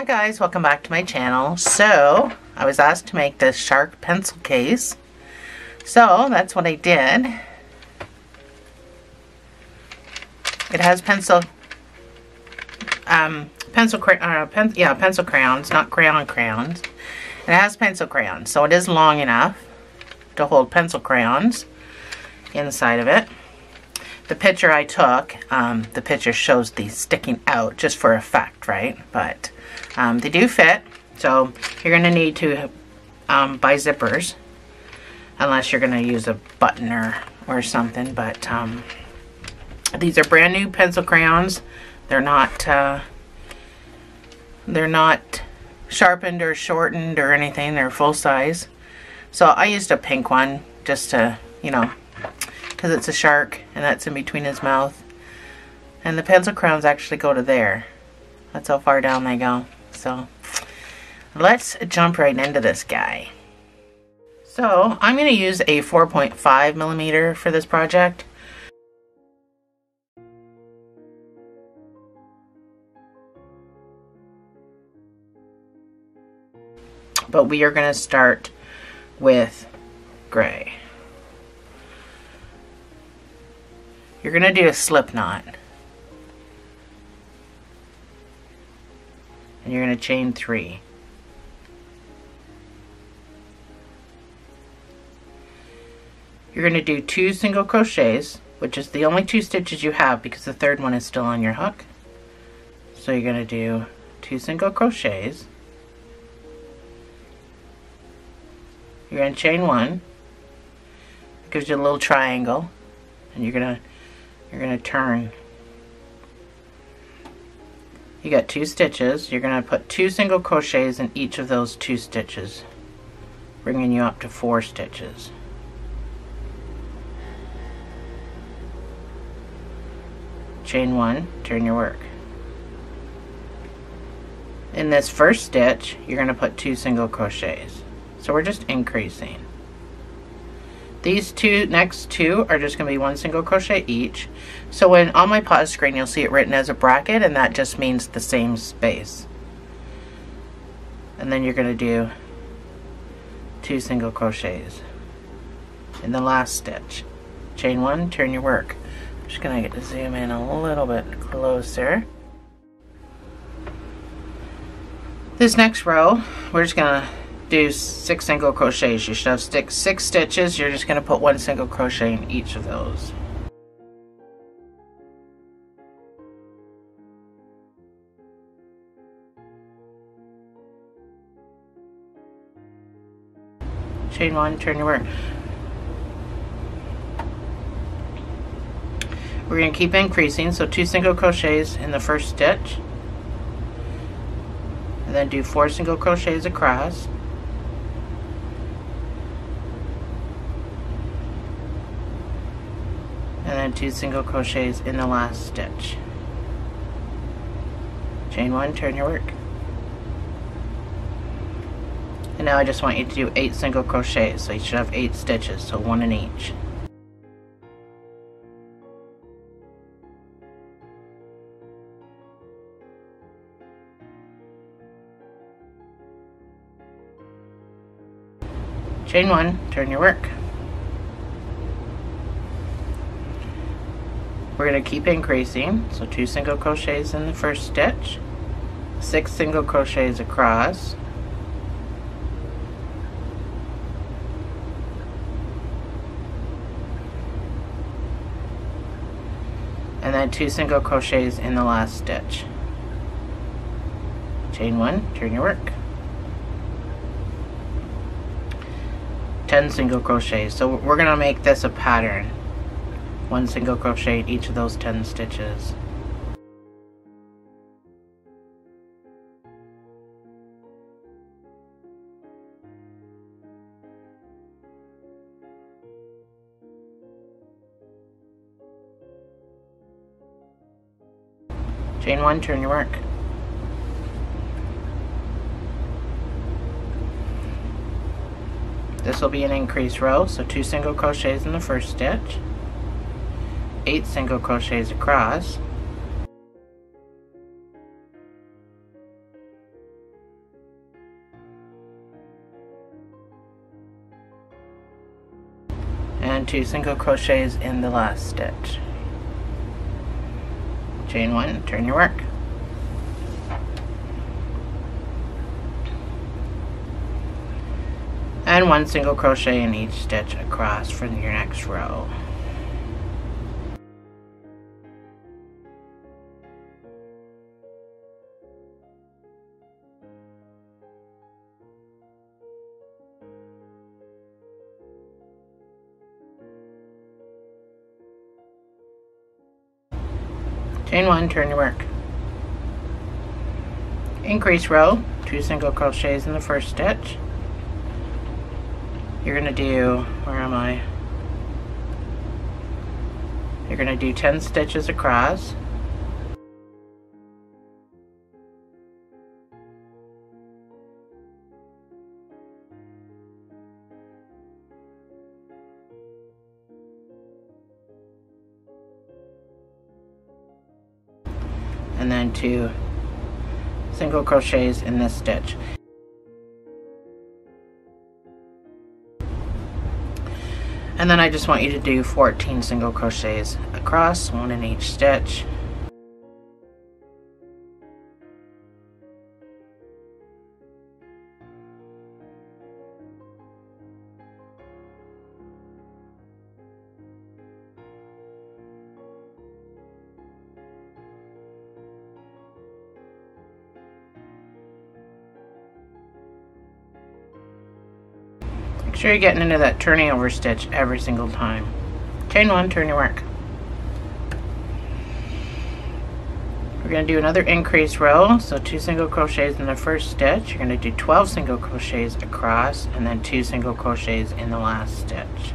Hi guys, welcome back to my channel. So, I was asked to make this shark pencil case. So, that's what I did. It has pencil, um, pencil, uh, pen, yeah, pencil crayons, not crayon crayons. It has pencil crayons, so it is long enough to hold pencil crayons inside of it. The picture I took, um, the picture shows these sticking out just for effect, right? But um, they do fit, so you're going to need to um, buy zippers unless you're going to use a button or, or something. But um, these are brand new pencil crayons. They're not, uh, they're not sharpened or shortened or anything. They're full size. So I used a pink one just to, you know, because it's a shark and that's in between his mouth. And the pencil crowns actually go to there. That's how far down they go. So let's jump right into this guy. So I'm going to use a 4.5 millimeter for this project. But we are going to start with gray. You're going to do a slip knot. And you're going to chain three. You're going to do two single crochets, which is the only two stitches you have because the third one is still on your hook. So you're going to do two single crochets. You're going to chain one. It gives you a little triangle. And you're going to you're going to turn. You got two stitches. You're going to put two single crochets in each of those two stitches, bringing you up to four stitches. Chain one, turn your work. In this first stitch, you're going to put two single crochets. So we're just increasing. These two next two are just going to be one single crochet each. So when on my pause screen you'll see it written as a bracket and that just means the same space. And then you're going to do two single crochets in the last stitch. Chain one, turn your work. I'm just going to get to zoom in a little bit closer. This next row, we're just going to do six single crochets. You should have six, six stitches. You're just going to put one single crochet in each of those. Chain one, turn your work. We're going to keep increasing, so two single crochets in the first stitch. And then do four single crochets across. and then two single crochets in the last stitch chain one turn your work and now I just want you to do eight single crochets so you should have eight stitches so one in each chain one turn your work We're going to keep increasing. So two single crochets in the first stitch, six single crochets across, two single crochets in the last stitch. Chain one, turn your work. 10 single crochets. So we're going to make this a pattern one single crochet in each of those 10 stitches. Chain one, turn your work. This will be an increase row, so two single crochets in the first stitch, eight single crochets across, and two single crochets in the last stitch. Chain one, turn your work. And one single crochet in each stitch across for your next row. Chain one turn your work. Increase row two single crochets in the first stitch. You're gonna do where am I? You're gonna do 10 stitches across two single crochets in this stitch. And then I just want you to do 14 single crochets across, one in each stitch. Sure you're getting into that turning over stitch every single time. Chain one, turn your work. We're going to do another increase row, so two single crochets in the first stitch. You're going to do 12 single crochets across and then two single crochets in the last stitch.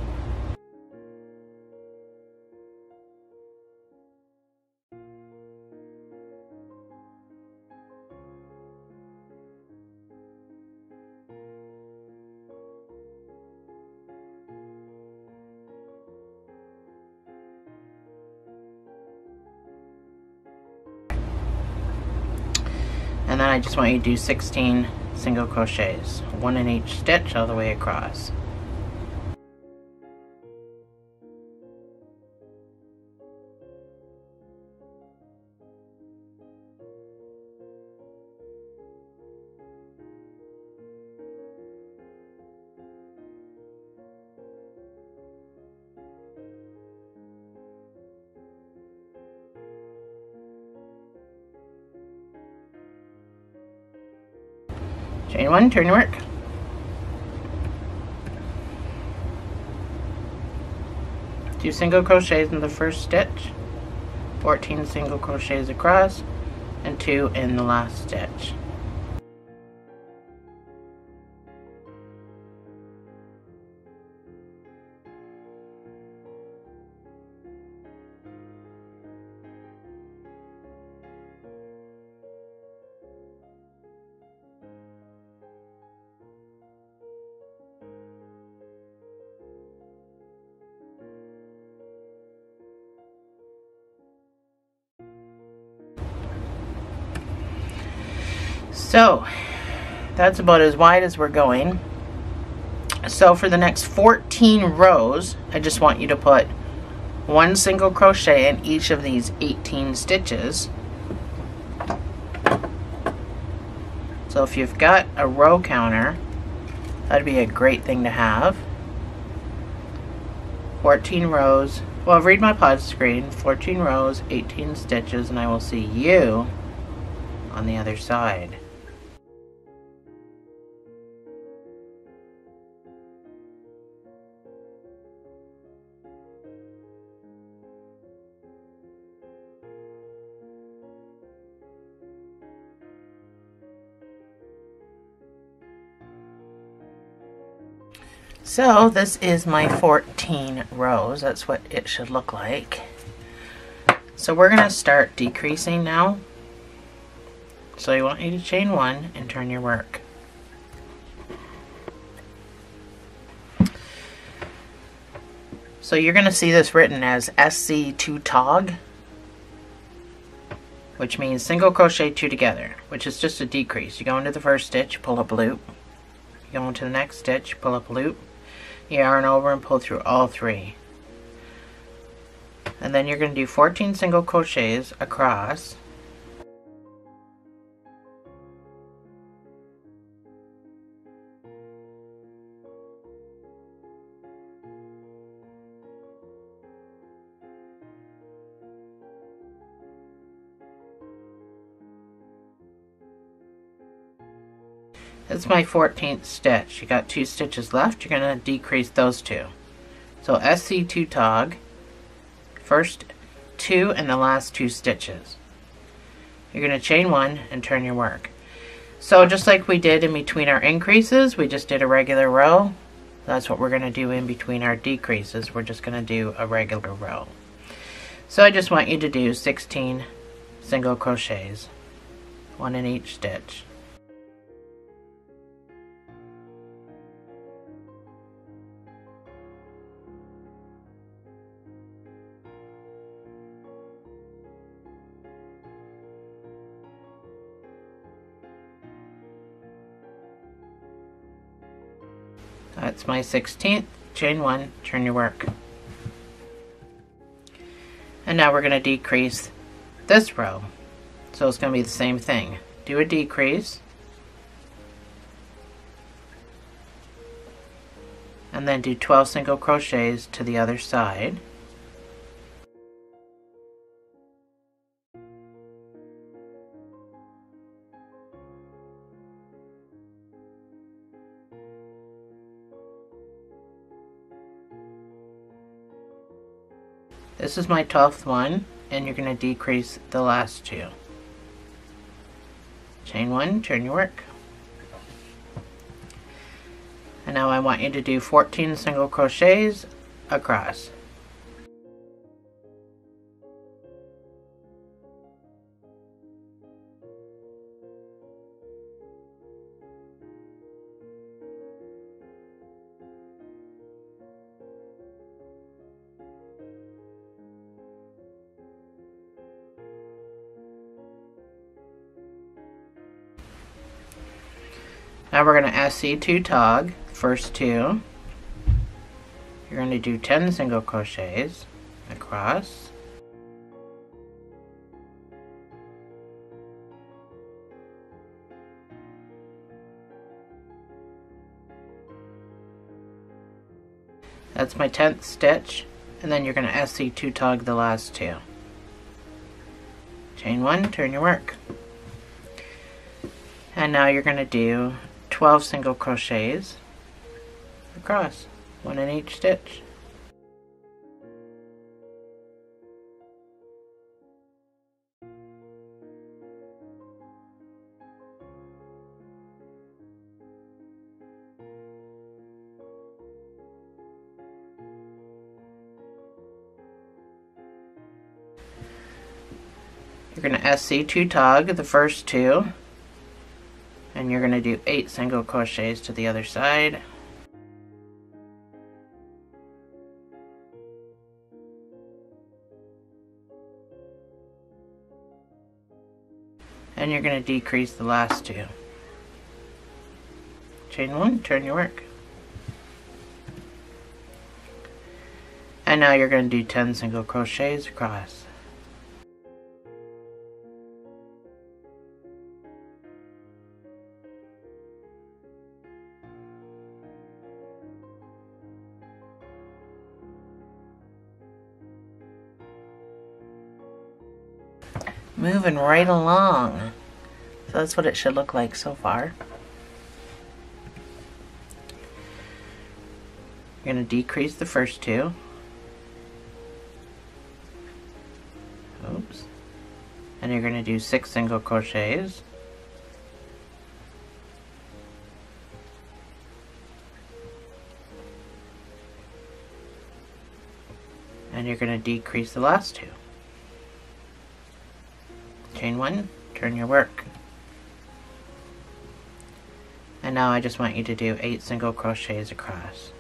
Just want you to do 16 single crochets one in each stitch all the way across Chain one, turn your work. Two single crochets in the first stitch, 14 single crochets across, and two in the last stitch. So that's about as wide as we're going. So for the next 14 rows, I just want you to put one single crochet in each of these 18 stitches. So if you've got a row counter, that'd be a great thing to have. 14 rows, well read my pause screen, 14 rows, 18 stitches, and I will see you on the other side. So this is my 14 rows. That's what it should look like. So we're going to start decreasing now. So I want you to chain one and turn your work. So you're going to see this written as SC2 tog, which means single crochet two together, which is just a decrease. You go into the first stitch, pull up a loop. You go into the next stitch, pull up a loop, yarn over and pull through all three. And then you're going to do 14 single crochets across. It's my 14th stitch. You got two stitches left. You're going to decrease those two. So SC2 tog, first two and the last two stitches. You're going to chain one and turn your work. So just like we did in between our increases, we just did a regular row. That's what we're going to do in between our decreases. We're just going to do a regular row. So I just want you to do 16 single crochets, one in each stitch. My 16th, chain one, turn your work. And now we're going to decrease this row. So it's going to be the same thing. Do a decrease. And then do 12 single crochets to the other side. This is my 12th one, and you're going to decrease the last two. Chain one, turn your work. And now I want you to do 14 single crochets across. We're going to SC2 tog, first two. You're going to do 10 single crochets across. That's my 10th stitch, and then you're going to SC2 tog the last two. Chain one, turn your work. And now you're going to do 12 single crochets across, one in each stitch. You're going to SC2 tog the first two and you're going to do eight single crochets to the other side. And you're going to decrease the last two. Chain one turn your work. And now you're going to do 10 single crochets across moving right along. So that's what it should look like so far. You're going to decrease the first two. Oops. And you're going to do six single crochets. And you're going to decrease the last two chain one, turn your work. And now I just want you to do eight single crochets across.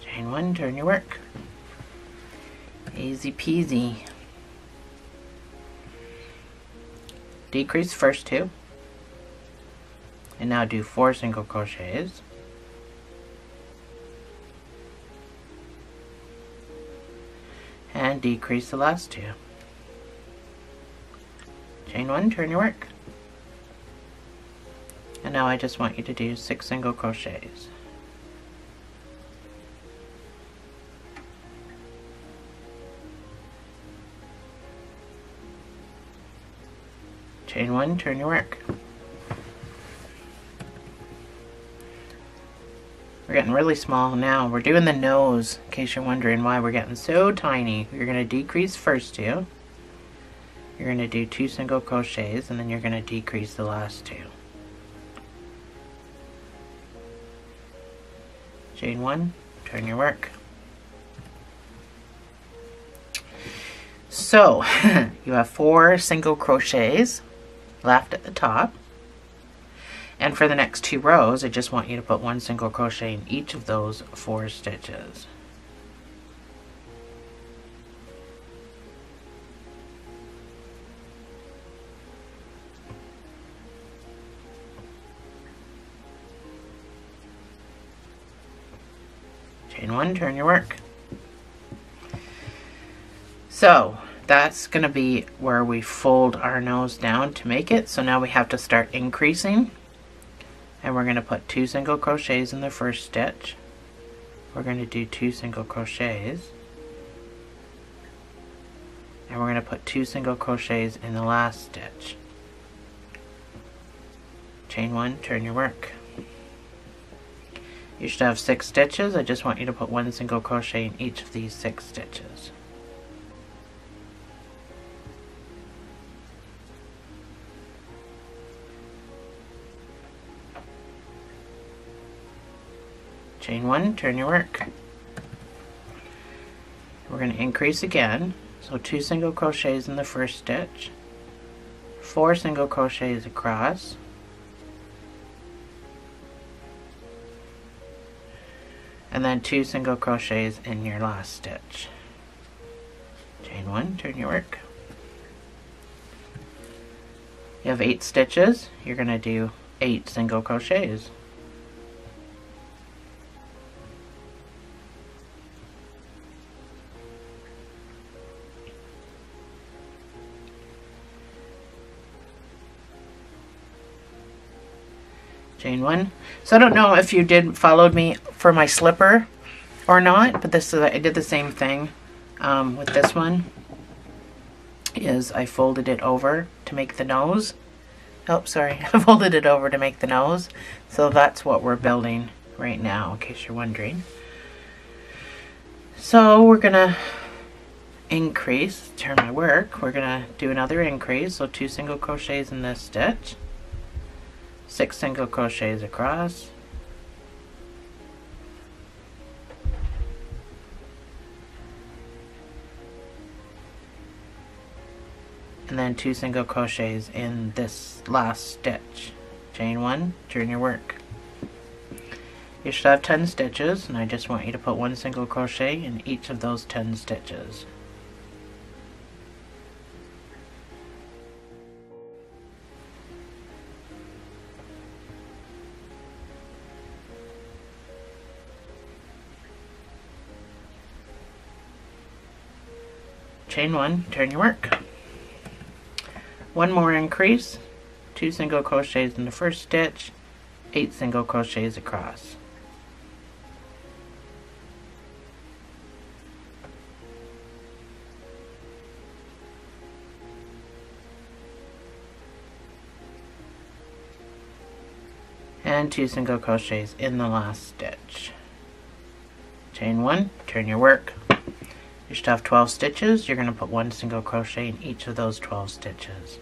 Chain one, turn your work. Easy peasy. decrease first two and now do four single crochets. And decrease the last two. Chain one turn your work. And now I just want you to do six single crochets. Chain one turn your work We're getting really small now. We're doing the nose, in case you're wondering why we're getting so tiny. You're going to decrease first two. You're going to do two single crochets, and then you're going to decrease the last two. Chain one, turn your work. So, you have four single crochets left at the top. And for the next two rows, I just want you to put one single crochet in each of those four stitches. Chain one, turn your work. So that's going to be where we fold our nose down to make it. So now we have to start increasing and we're going to put two single crochets in the first stitch. We're going to do two single crochets. And we're going to put two single crochets in the last stitch. Chain one turn your work. You should have six stitches. I just want you to put one single crochet in each of these six stitches chain one turn your work. We're going to increase again. So two single crochets in the first stitch. Four single crochets across. And then two single crochets in your last stitch. Chain one turn your work. You have eight stitches. You're going to do eight single crochets chain one. So I don't know if you did followed me for my slipper or not, but this is, I did the same thing um, with this one. Is I folded it over to make the nose. Oh, sorry, I folded it over to make the nose. So that's what we're building right now, in case you're wondering. So we're gonna increase, turn my work, we're gonna do another increase, so two single crochets in this stitch six single crochets across. And then two single crochets in this last stitch. Chain one turn your work. You should have 10 stitches and I just want you to put one single crochet in each of those 10 stitches chain one, turn your work. One more increase, two single crochets in the first stitch, eight single crochets across. and two single crochets in the last stitch. Chain one, turn your work. You should have 12 stitches. You're going to put one single crochet in each of those 12 stitches.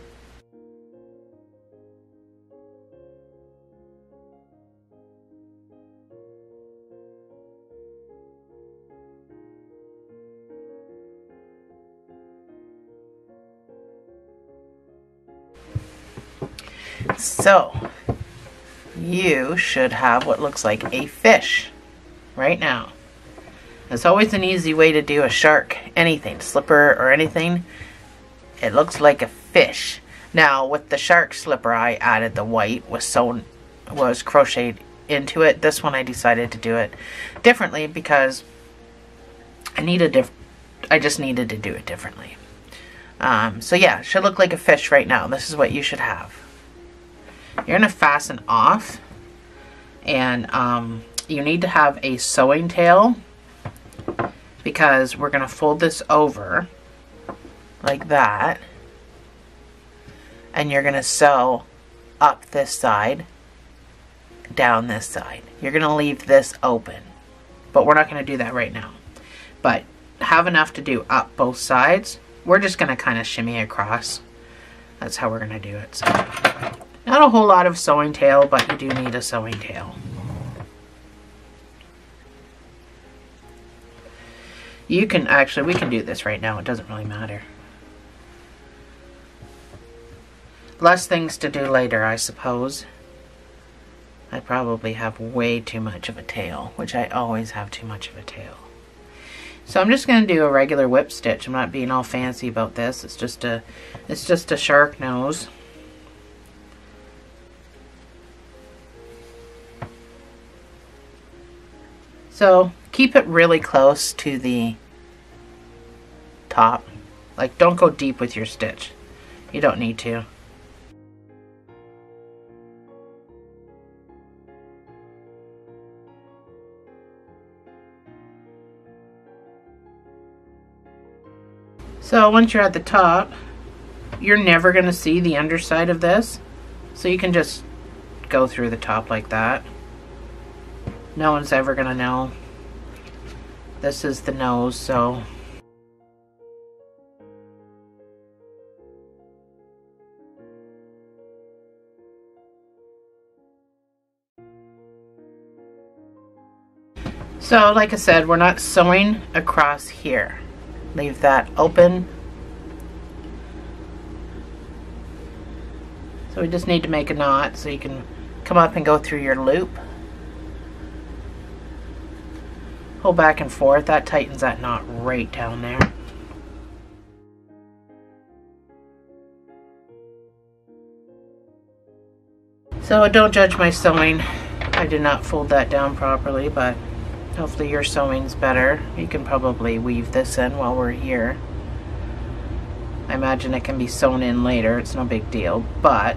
So, you should have what looks like a fish right now. It's always an easy way to do a shark, anything, slipper or anything. It looks like a fish. Now with the shark slipper, I added the white was sewn, was crocheted into it. This one I decided to do it differently because I needed diff I just needed to do it differently. Um, so yeah, should look like a fish right now. This is what you should have. You're gonna fasten off and um, you need to have a sewing tail because we're gonna fold this over like that and you're gonna sew up this side down this side. You're going to leave this open, but we're not going to do that right now. But have enough to do up both sides. We're just going to kind of shimmy across. That's how we're going to do it. So, not a whole lot of sewing tail, but you do need a sewing tail. You can actually, we can do this right now. It doesn't really matter. Less things to do later, I suppose. I probably have way too much of a tail, which I always have too much of a tail. So I'm just going to do a regular whip stitch. I'm not being all fancy about this. It's just a it's just a shark nose. So keep it really close to the top. Like don't go deep with your stitch. You don't need to. So once you're at the top, you're never going to see the underside of this. So you can just go through the top like that. No one's ever going to know. This is the nose, so... So, like I said, we're not sewing across here leave that open. So we just need to make a knot so you can come up and go through your loop. Hold back and forth. That tightens that knot right down there. So don't judge my sewing. I did not fold that down properly, but Hopefully your sewing's better. You can probably weave this in while we're here. I imagine it can be sewn in later. It's no big deal, but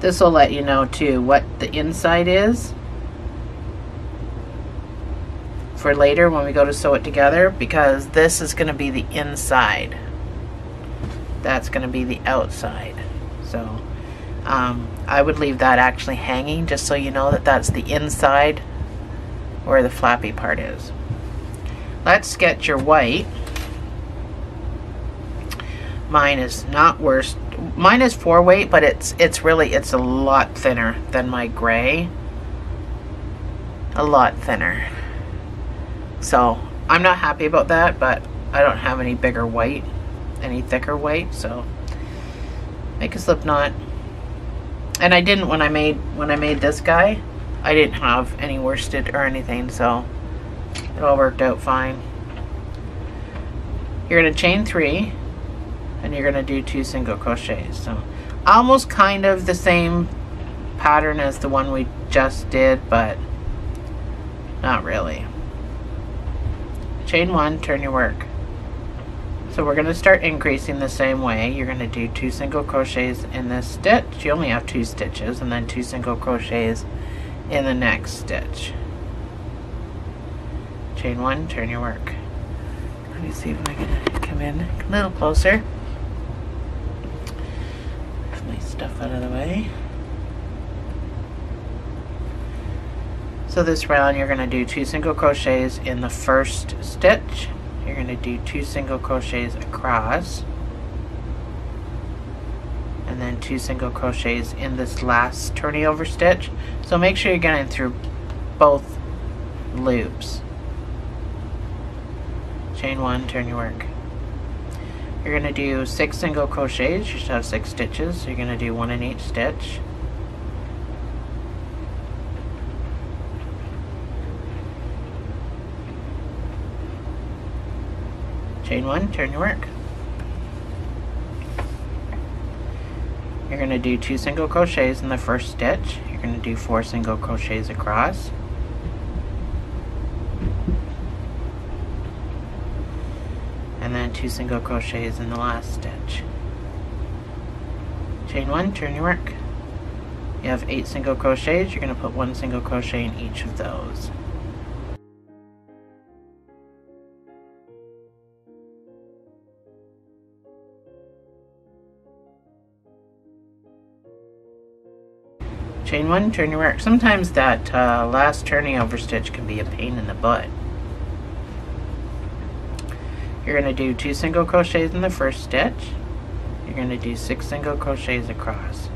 this will let you know too what the inside is for later when we go to sew it together because this is going to be the inside. That's going to be the outside. So um, I would leave that actually hanging just so you know that that's the inside where the flappy part is. Let's get your white. Mine is not worsted. Mine is four weight, but it's it's really it's a lot thinner than my gray. A lot thinner. So I'm not happy about that, but I don't have any bigger white, any thicker white, so make a slip knot and I didn't when I made when I made this guy I didn't have any worsted or anything so it all worked out fine you're gonna chain three and you're gonna do two single crochets so almost kind of the same pattern as the one we just did but not really chain one turn your work so we're going to start increasing the same way. You're going to do two single crochets in this stitch. You only have two stitches and then two single crochets in the next stitch. Chain one, turn your work. Let me see if I can come in a little closer. Stuff out of the way. So this round you're going to do two single crochets in the first stitch. You're going to do two single crochets across. And then two single crochets in this last turning over stitch. So make sure you're getting through both loops. Chain one turn your work you're going to do six single crochets. You should have six stitches. So you're going to do one in each stitch. Chain one turn your work. You're going to do two single crochets in the first stitch. You're going to do four single crochets across and then two single crochets in the last stitch. Chain one turn your work. You have eight single crochets. You're going to put one single crochet in each of those. Chain one turn your work. Sometimes that uh, last turning over stitch can be a pain in the butt you're going to do two single crochets in the first stitch. You're going to do six single crochets across.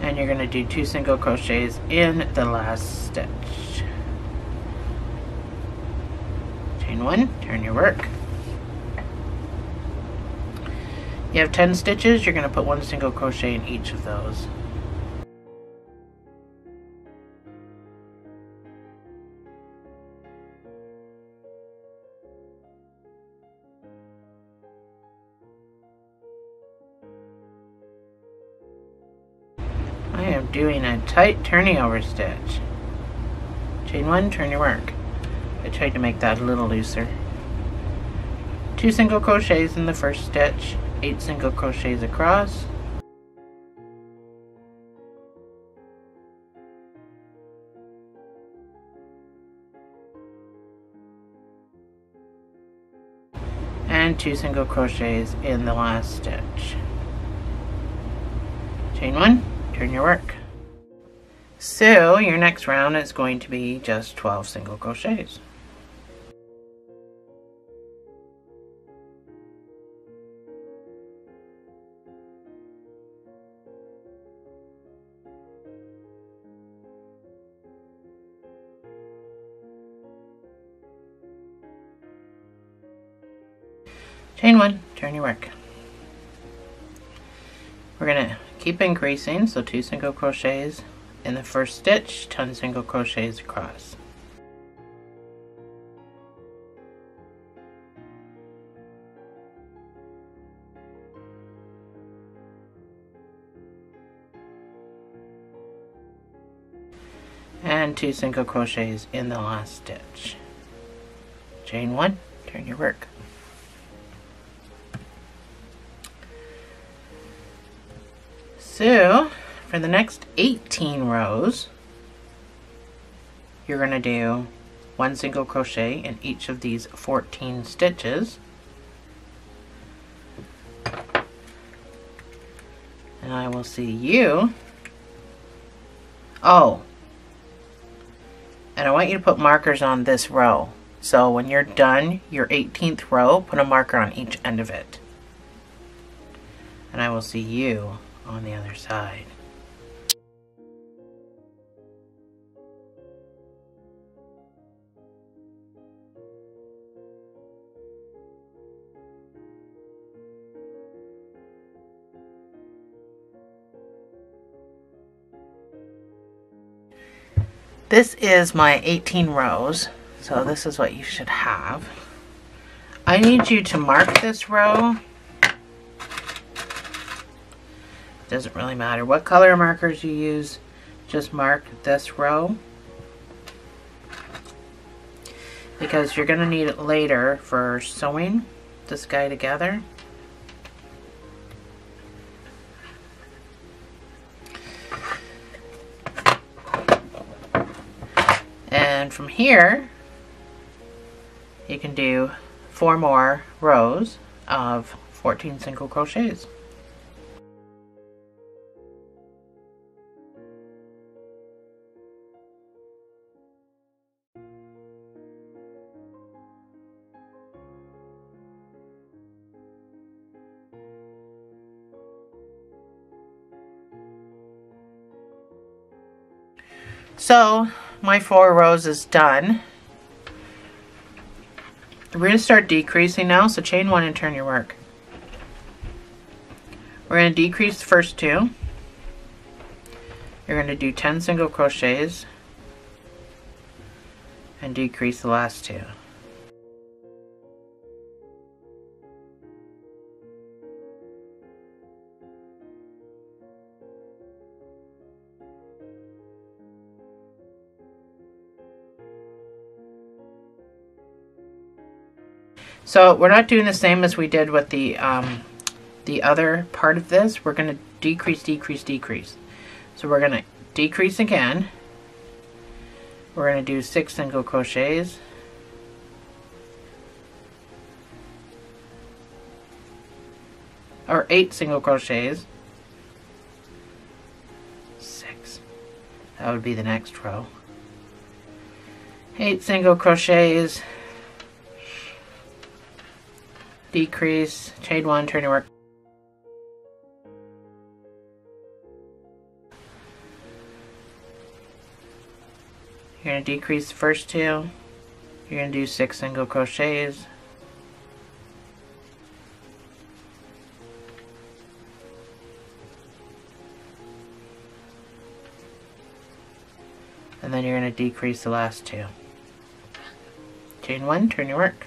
And you're going to do two single crochets in the last stitch. Chain one turn your work. You have 10 stitches you're going to put one single crochet in each of those doing a tight turning over stitch chain one turn your work I tried to make that a little looser. Two single crochets in the first stitch, eight single crochets across. And two single crochets in the last stitch. Chain one, turn your work. So your next round is going to be just 12 single crochets. Chain one, turn your work. We're gonna keep increasing, so two single crochets in the first stitch, 10 single crochets across. And two single crochets in the last stitch. Chain one, turn your work. So, for the next 18 rows, you're going to do one single crochet in each of these 14 stitches. And I will see you. Oh, and I want you to put markers on this row. So when you're done your 18th row, put a marker on each end of it. And I will see you on the other side. This is my 18 rows, so this is what you should have. I need you to mark this row Doesn't really matter what color markers you use. Just mark this row. Because you're going to need it later for sewing this guy together. From here, you can do four more rows of 14 single crochets. So my four rows is done. We're going to start decreasing now, so chain one and turn your work. We're going to decrease the first two. you're going to do 10 single crochets and decrease the last two. So we're not doing the same as we did with the um, the other part of this. We're going to decrease, decrease, decrease. So we're going to decrease again. We're going to do six single crochets. Or eight single crochets. Six. That would be the next row. Eight single crochets decrease, chain one, turn your work. You're going to decrease the first two. You're going to do six single crochets. And then you're going to decrease the last two. Chain one, turn your work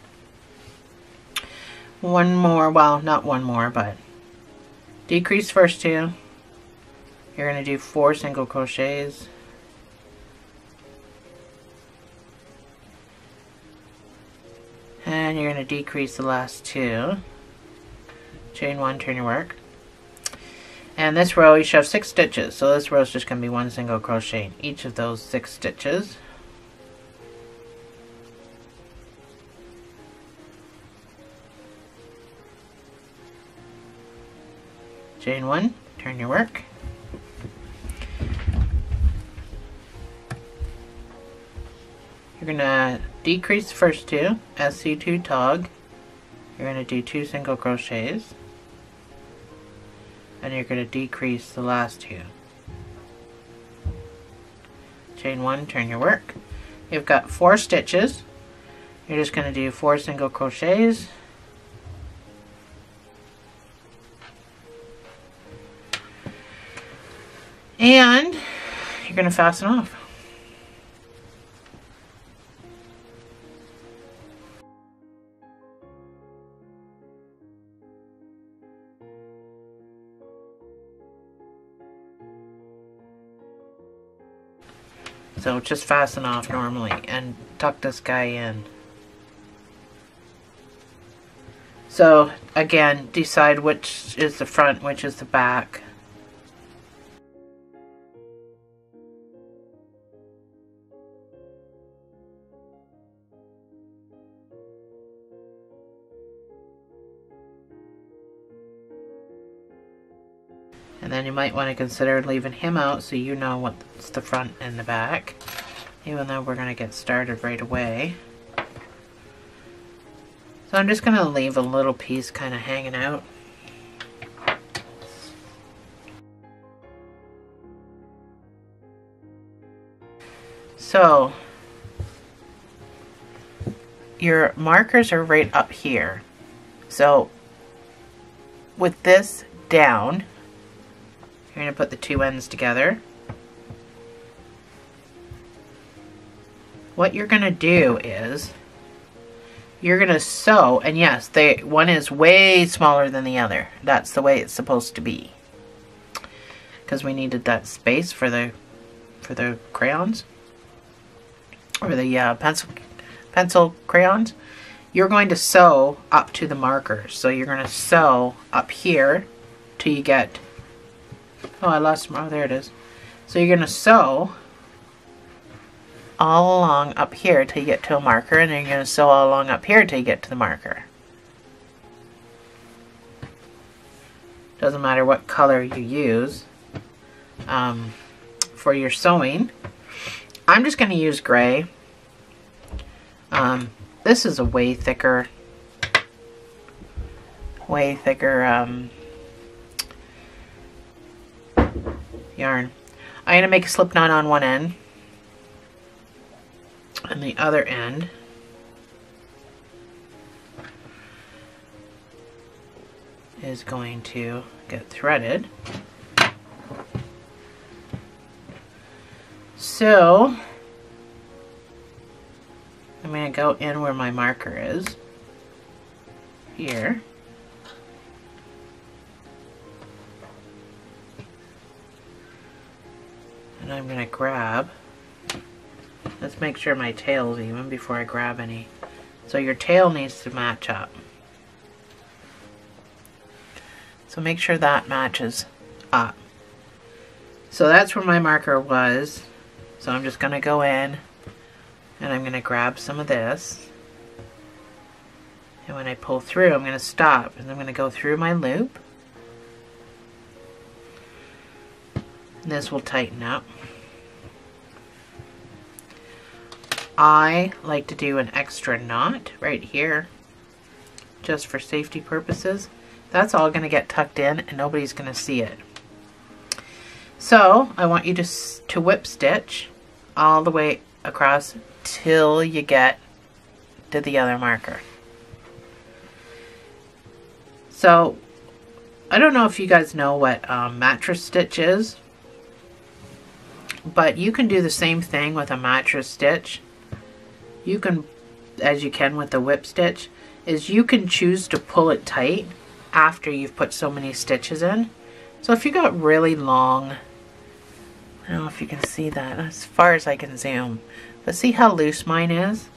one more, well, not one more, but decrease first two. You're going to do four single crochets. And you're going to decrease the last two. Chain one, turn your work. And this row, you should have six stitches. So this row is just going to be one single crochet in each of those six stitches. Chain one, turn your work. You're going to decrease the first two, SC2 tog. You're to do two single crochets. And you're going to decrease the last two. Chain one, turn your work. You've got four stitches. You're just going to do four single crochets And you're going to fasten off. So just fasten off normally and tuck this guy in. So again, decide which is the front, which is the back. Might want to consider leaving him out so you know what's the front and the back. Even though we're going to get started right away. So I'm just going to leave a little piece kind of hanging out. So, your markers are right up here. So, with this down, you're going to put the two ends together. What you're going to do is you're going to sew, and yes, they one is way smaller than the other. That's the way it's supposed to be. Because we needed that space for the for the crayons or the uh, pencil pencil crayons. You're going to sew up to the markers. So you're going to sew up here till you get Oh, I lost my, oh, there it is. So you're going to sew all along up here till you get to a marker, and then you're going to sew all along up here till you get to the marker. Doesn't matter what color you use um, for your sewing. I'm just going to use gray. Um, this is a way thicker, way thicker um, yarn. I'm going to make a slip knot on one end. And the other end is going to get threaded. So, I'm going to go in where my marker is. Here. And I'm going to grab, let's make sure my tail's even before I grab any. So your tail needs to match up. So make sure that matches up. So that's where my marker was. So I'm just going to go in and I'm going to grab some of this. And when I pull through, I'm going to stop and I'm going to go through my loop. And this will tighten up. I like to do an extra knot right here just for safety purposes. That's all going to get tucked in and nobody's going to see it. So I want you to, to whip stitch all the way across till you get to the other marker. So I don't know if you guys know what um, mattress stitch is, but you can do the same thing with a mattress stitch. You can, as you can with the whip stitch, is you can choose to pull it tight after you've put so many stitches in. So if you got really long, I don't know if you can see that as far as I can zoom, but see how loose mine is?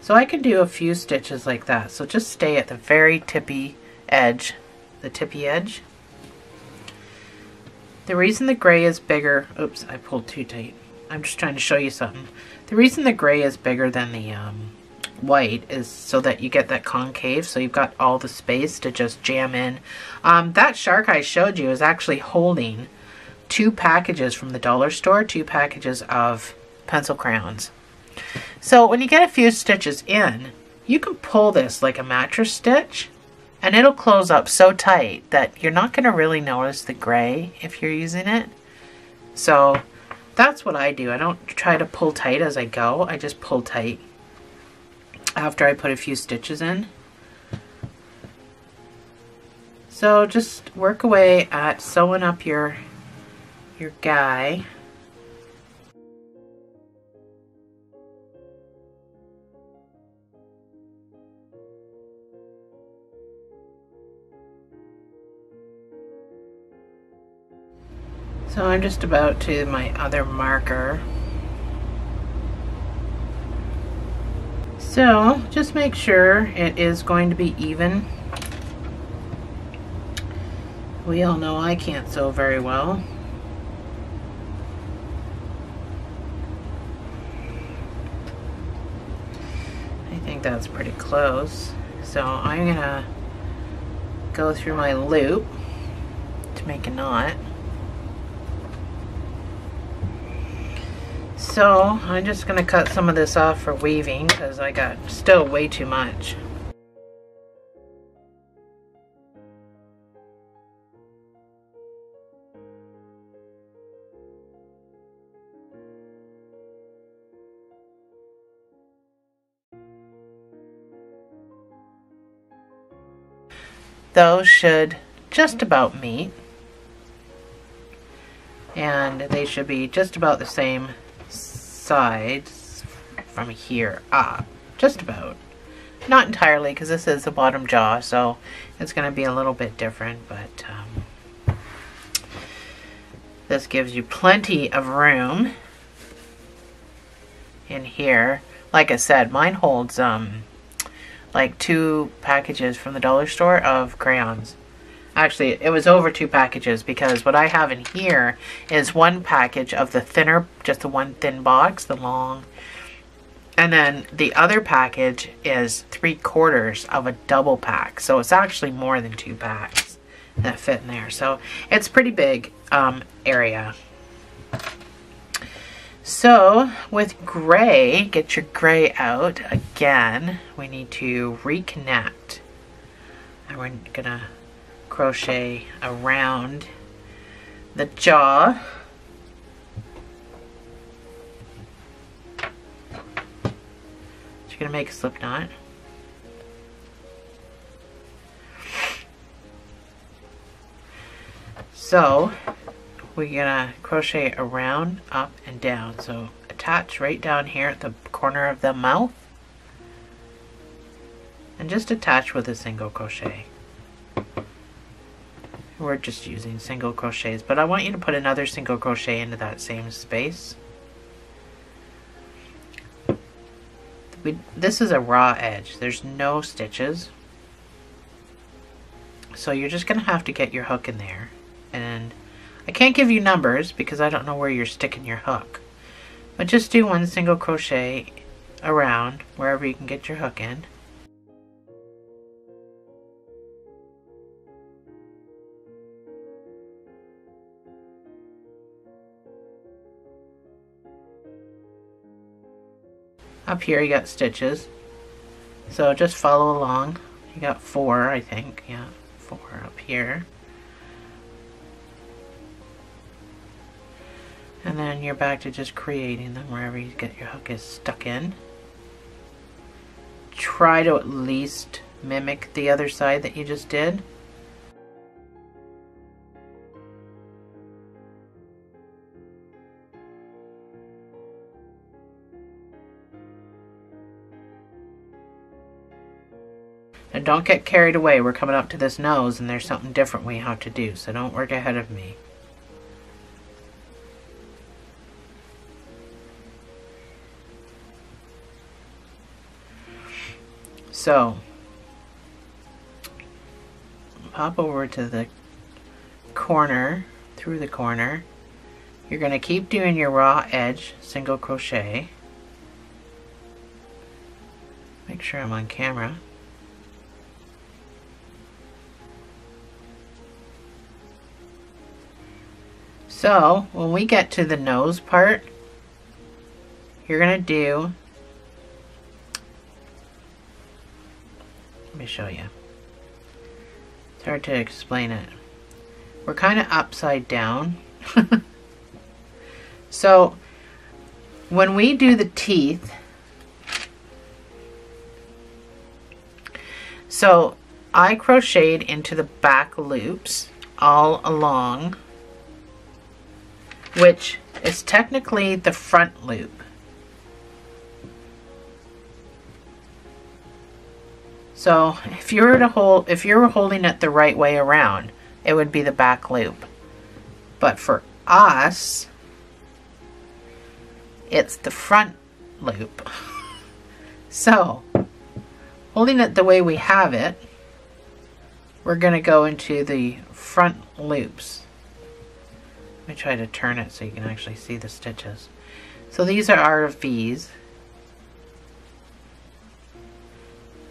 So I can do a few stitches like that. So just stay at the very tippy edge, the tippy edge. The reason the gray is bigger, oops, I pulled too tight. I'm just trying to show you something. The reason the gray is bigger than the um, white is so that you get that concave so you've got all the space to just jam in. Um, that shark I showed you is actually holding two packages from the dollar store, two packages of pencil crayons. So when you get a few stitches in, you can pull this like a mattress stitch and it'll close up so tight that you're not going to really notice the gray if you're using it. So that's what I do. I don't try to pull tight as I go. I just pull tight after I put a few stitches in. So just work away at sewing up your your guy. So I'm just about to my other marker. So just make sure it is going to be even. We all know I can't sew very well. I think that's pretty close. So I'm gonna go through my loop to make a knot. So I'm just going to cut some of this off for weaving because I got still way too much. Those should just about meet and they should be just about the same sides from here up. Just about. Not entirely, because this is the bottom jaw, so it's going to be a little bit different, but um, this gives you plenty of room in here. Like I said, mine holds um, like two packages from the dollar store of crayons. Actually, it was over two packages because what I have in here is one package of the thinner, just the one thin box, the long. And then the other package is three quarters of a double pack. So it's actually more than two packs that fit in there. So it's pretty big um, area. So with gray, get your gray out again. We need to reconnect. And we're gonna crochet around the jaw. So you're to make a slip knot. So we're gonna crochet around, up, and down. So attach right down here at the corner of the mouth. And just attach with a single crochet. We're just using single crochets, but I want you to put another single crochet into that same space. We, this is a raw edge. There's no stitches. So you're just going to have to get your hook in there. And I can't give you numbers because I don't know where you're sticking your hook. But just do one single crochet around wherever you can get your hook in. Up here you got stitches. So just follow along. You got four, I think. Yeah, four up here. And then you're back to just creating them wherever you get your hook is stuck in. Try to at least mimic the other side that you just did. Don't get carried away. We're coming up to this nose and there's something different we have to do. So don't work ahead of me. So, pop over to the corner, through the corner. You're going to keep doing your raw edge single crochet. Make sure I'm on camera. So when we get to the nose part, you're going to do, let me show you. It's hard to explain it. We're kind of upside down. so when we do the teeth, so I crocheted into the back loops all along which is technically the front loop. So if you were to hold, if you were holding it the right way around, it would be the back loop. But for us, it's the front loop. so holding it the way we have it, we're going to go into the front loops. Let me try to turn it so you can actually see the stitches. So these are our V's.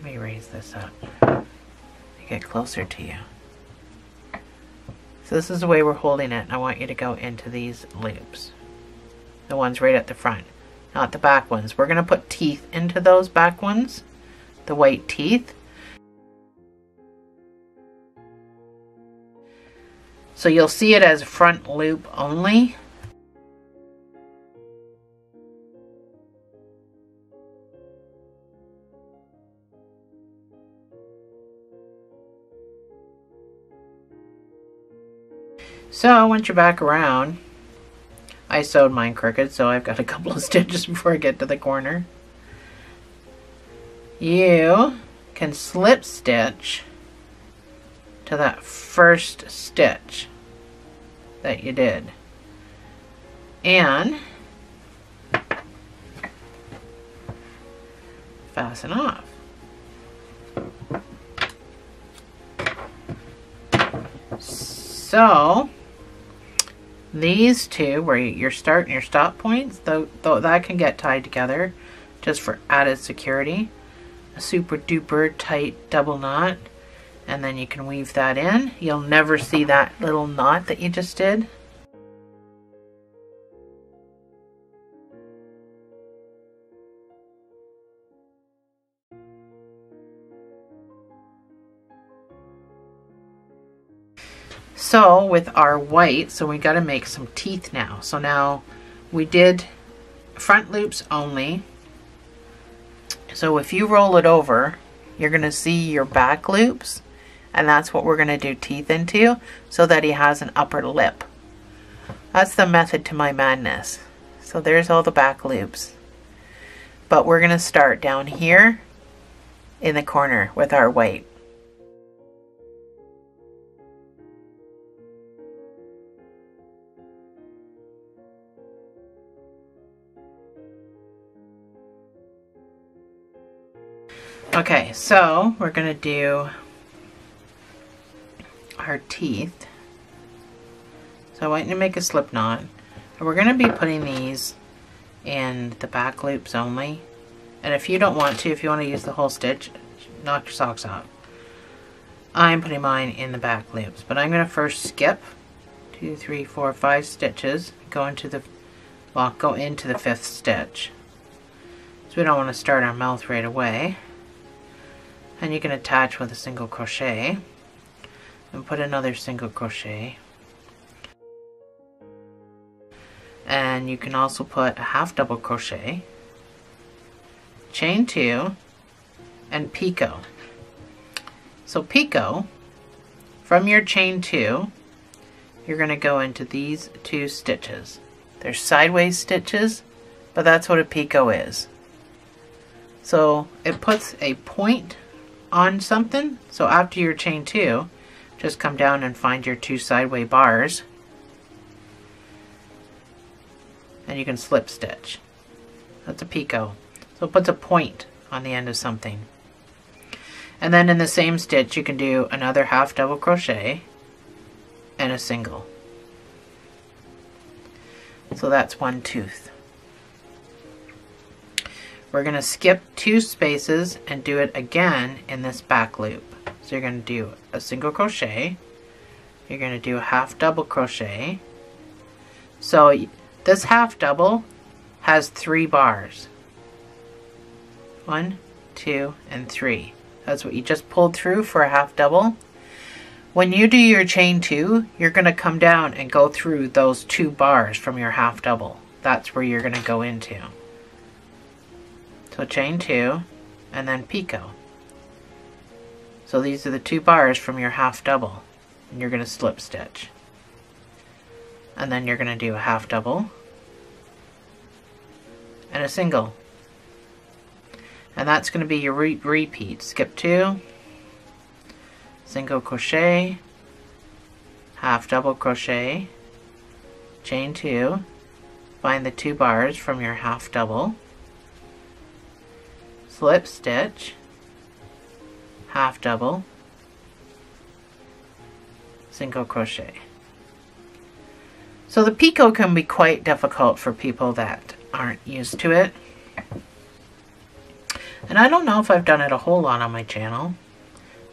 Let me raise this up to get closer to you. So this is the way we're holding it. I want you to go into these loops. The ones right at the front, not the back ones. We're going to put teeth into those back ones, the white teeth. So you'll see it as front loop only. So once you're back around, I sewed mine crooked, so I've got a couple of stitches before I get to the corner. You can slip stitch to that first stitch that you did. And fasten off. So, these two, where your start and your stop points, though, though that can get tied together just for added security. A super duper tight double knot and then you can weave that in. You'll never see that little knot that you just did. So with our white, so we got to make some teeth now. So now we did front loops only. So if you roll it over, you're going to see your back loops and that's what we're going to do teeth into so that he has an upper lip. That's the method to my madness. So there's all the back loops. But we're going to start down here in the corner with our white. Okay, so we're going to do our teeth. So I want you to make a slip knot. And we're going to be putting these in the back loops only. And if you don't want to, if you want to use the whole stitch, knock your socks off. I'm putting mine in the back loops. But I'm going to first skip two, three, four, five stitches. Go into the, well, go into the fifth stitch. So we don't want to start our mouth right away and you can attach with a single crochet and put another single crochet. And you can also put a half double crochet chain two and picot so picot from your chain two you're going to go into these two stitches. They're sideways stitches but that's what a picot is. So it puts a point on something. So after your chain two, just come down and find your two sideway bars. And you can slip stitch. That's a picot. So it puts a point on the end of something. And then in the same stitch you can do another half double crochet and a single. So that's one tooth. We're going to skip two spaces and do it again in this back loop. So you're going to do a single crochet, you're going to do a half double crochet. So this half double has three bars. One, two, and three. That's what you just pulled through for a half double. When you do your chain two, you're going to come down and go through those two bars from your half double. That's where you're going to go into. So chain two and then picot. So these are the two bars from your half double. And you're going to slip stitch. And then you're going to do a half double. And a single. And that's going to be your re repeat. Skip two, single crochet, half double crochet, chain two, find the two bars from your half double, slip stitch, half double, single crochet. So the picot can be quite difficult for people that aren't used to it. And I don't know if I've done it a whole lot on my channel.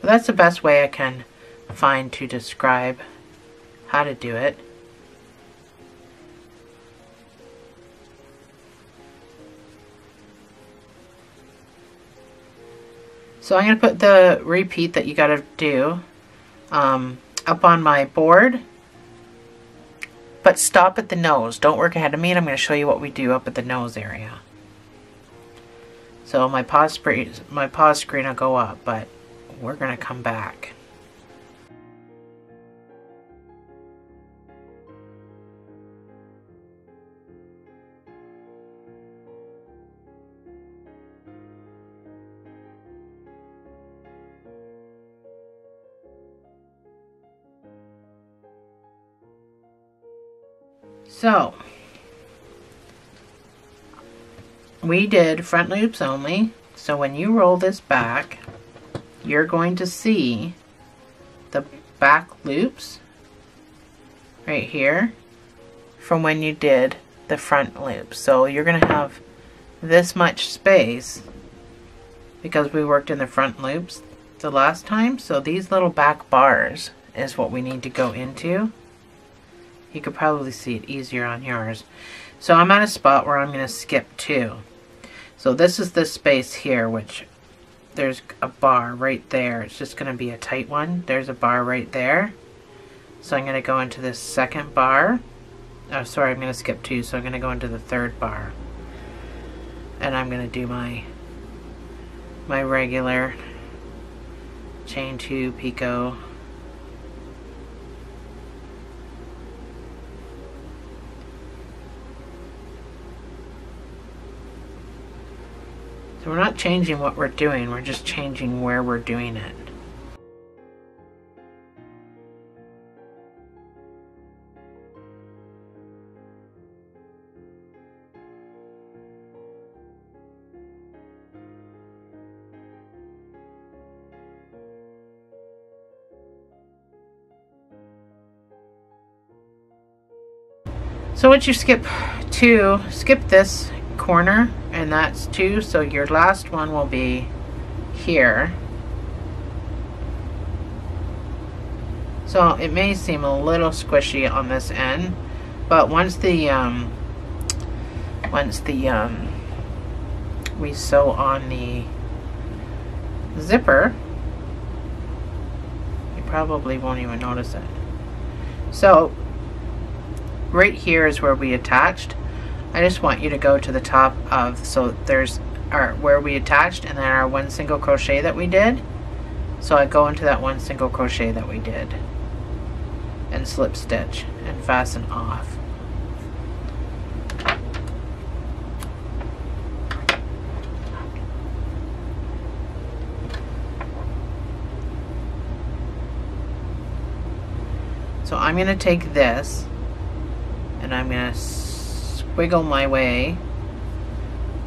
But that's the best way I can find to describe how to do it. So I'm going to put the repeat that you got to do um, up on my board. But stop at the nose. Don't work ahead of me and I'm going to show you what we do up at the nose area. So my pause, my pause screen will go up, but we're going to come back. So, we did front loops only. So when you roll this back, you're going to see the back loops right here from when you did the front loops. So you're going to have this much space because we worked in the front loops the last time. So these little back bars is what we need to go into. You could probably see it easier on yours. So I'm at a spot where I'm going to skip two. So this is the space here, which there's a bar right there. It's just going to be a tight one. There's a bar right there. So I'm going to go into this second bar. Oh, sorry, I'm going to skip two. So I'm going to go into the third bar. And I'm going to do my my regular chain two, picot, So we're not changing what we're doing, we're just changing where we're doing it. So once you skip two, skip this corner and that's two. So your last one will be here. So it may seem a little squishy on this end, but once the um, once the um, we sew on the zipper, you probably won't even notice it. So right here is where we attached. I just want you to go to the top of, so there's our, where we attached and then our one single crochet that we did. So I go into that one single crochet that we did and slip stitch and fasten off. So I'm going to take this and I'm going to squiggle my way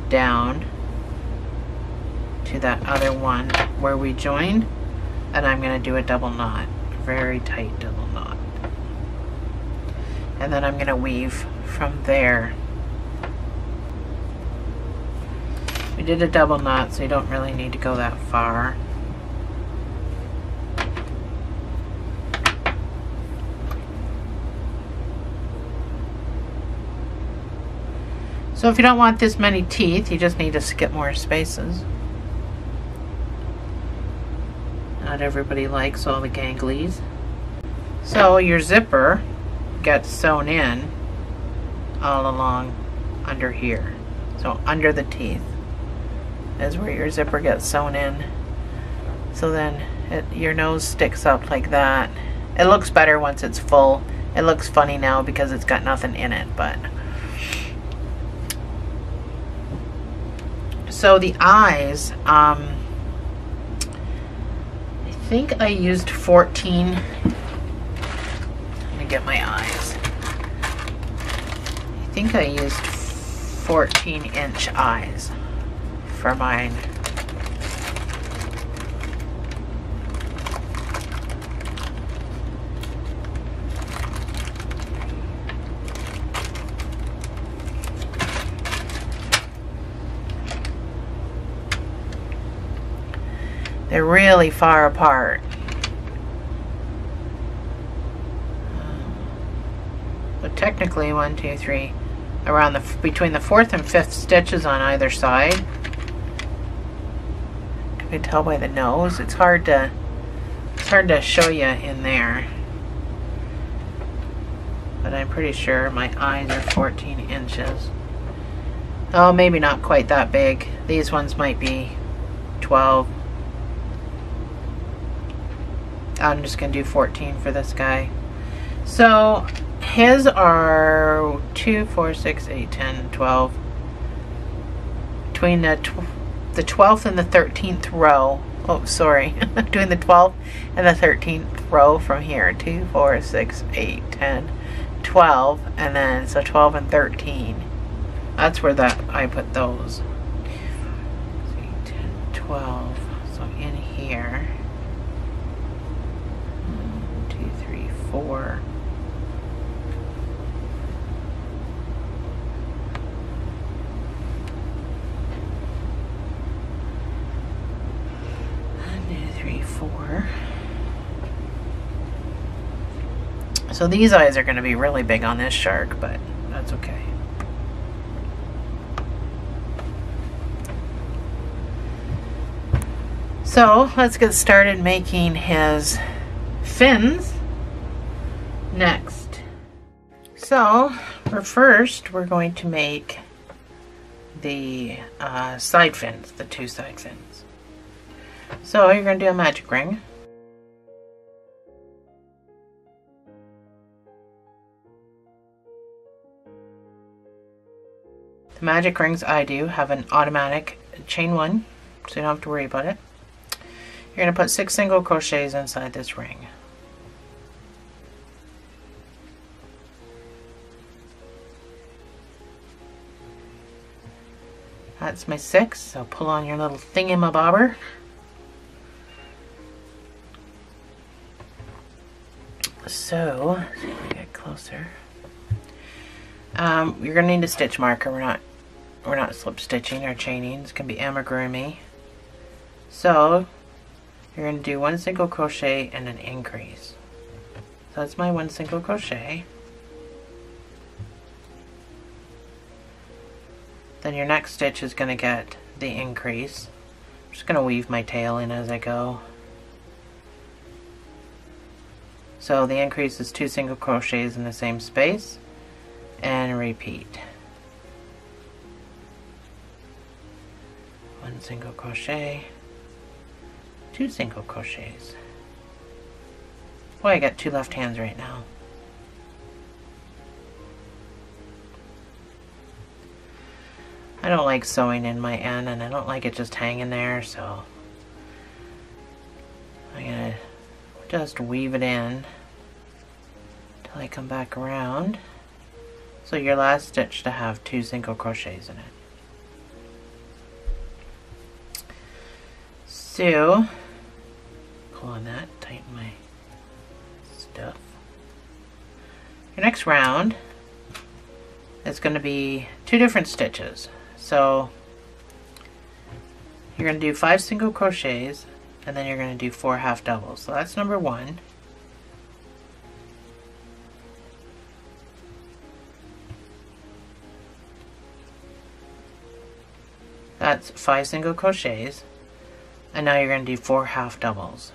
down to that other one where we join and I'm going to do a double knot very tight double knot. And then I'm going to weave from there. We did a double knot so you don't really need to go that far So if you don't want this many teeth, you just need to skip more spaces. Not everybody likes all the ganglies. So your zipper gets sewn in all along under here. So under the teeth is where your zipper gets sewn in. So then it, your nose sticks up like that. It looks better once it's full. It looks funny now because it's got nothing in it, but so the eyes, um, I think I used 14. Let me get my eyes. I think I used 14 inch eyes for mine. They're really far apart. But technically, one, two, three, around the between the fourth and fifth stitches on either side. You can tell by the nose. It's hard to it's hard to show you in there. But I'm pretty sure my eyes are 14 inches. Oh, maybe not quite that big. These ones might be 12. I'm just going to do 14 for this guy. So his are 2, 4, 6, 8, 10, 12. Between the, tw the 12th and the 13th row. Oh, sorry. Doing the 12th and the 13th row from here. 2, 4, 6, 8, 10, 12. And then, so 12 and 13. That's where that I put those. 8, 10, 12. So in here. Four. So these eyes are going to be really big on this shark, but that's okay. So let's get started making his fins next. So, for first, we're going to make the uh, side fins, the two side fins. So, you're going to do a magic ring. The magic rings I do have an automatic chain one, so you don't have to worry about it. You're going to put six single crochets inside this ring. That's my six, so pull on your little thingamabobber. So, get closer. Um, you're gonna need a stitch marker. We're not we're not slip stitching or chaining. It's gonna be amigurumi. So you're gonna do one single crochet and an increase. So that's my one single crochet. Then your next stitch is gonna get the increase. I'm just gonna weave my tail in as I go. So the increase is two single crochets in the same space and repeat. One single crochet, two single crochets. Boy, I got two left hands right now. I don't like sewing in my end and I don't like it just hanging there so I'm gonna just weave it in until I come back around. So your last stitch to have two single crochets in it. So, pull on that, tighten my stuff. Your next round is going to be two different stitches. So, you're going to do five single crochets and then you're going to do four half doubles. So that's number one. That's five single crochets. And now you're going to do four half doubles.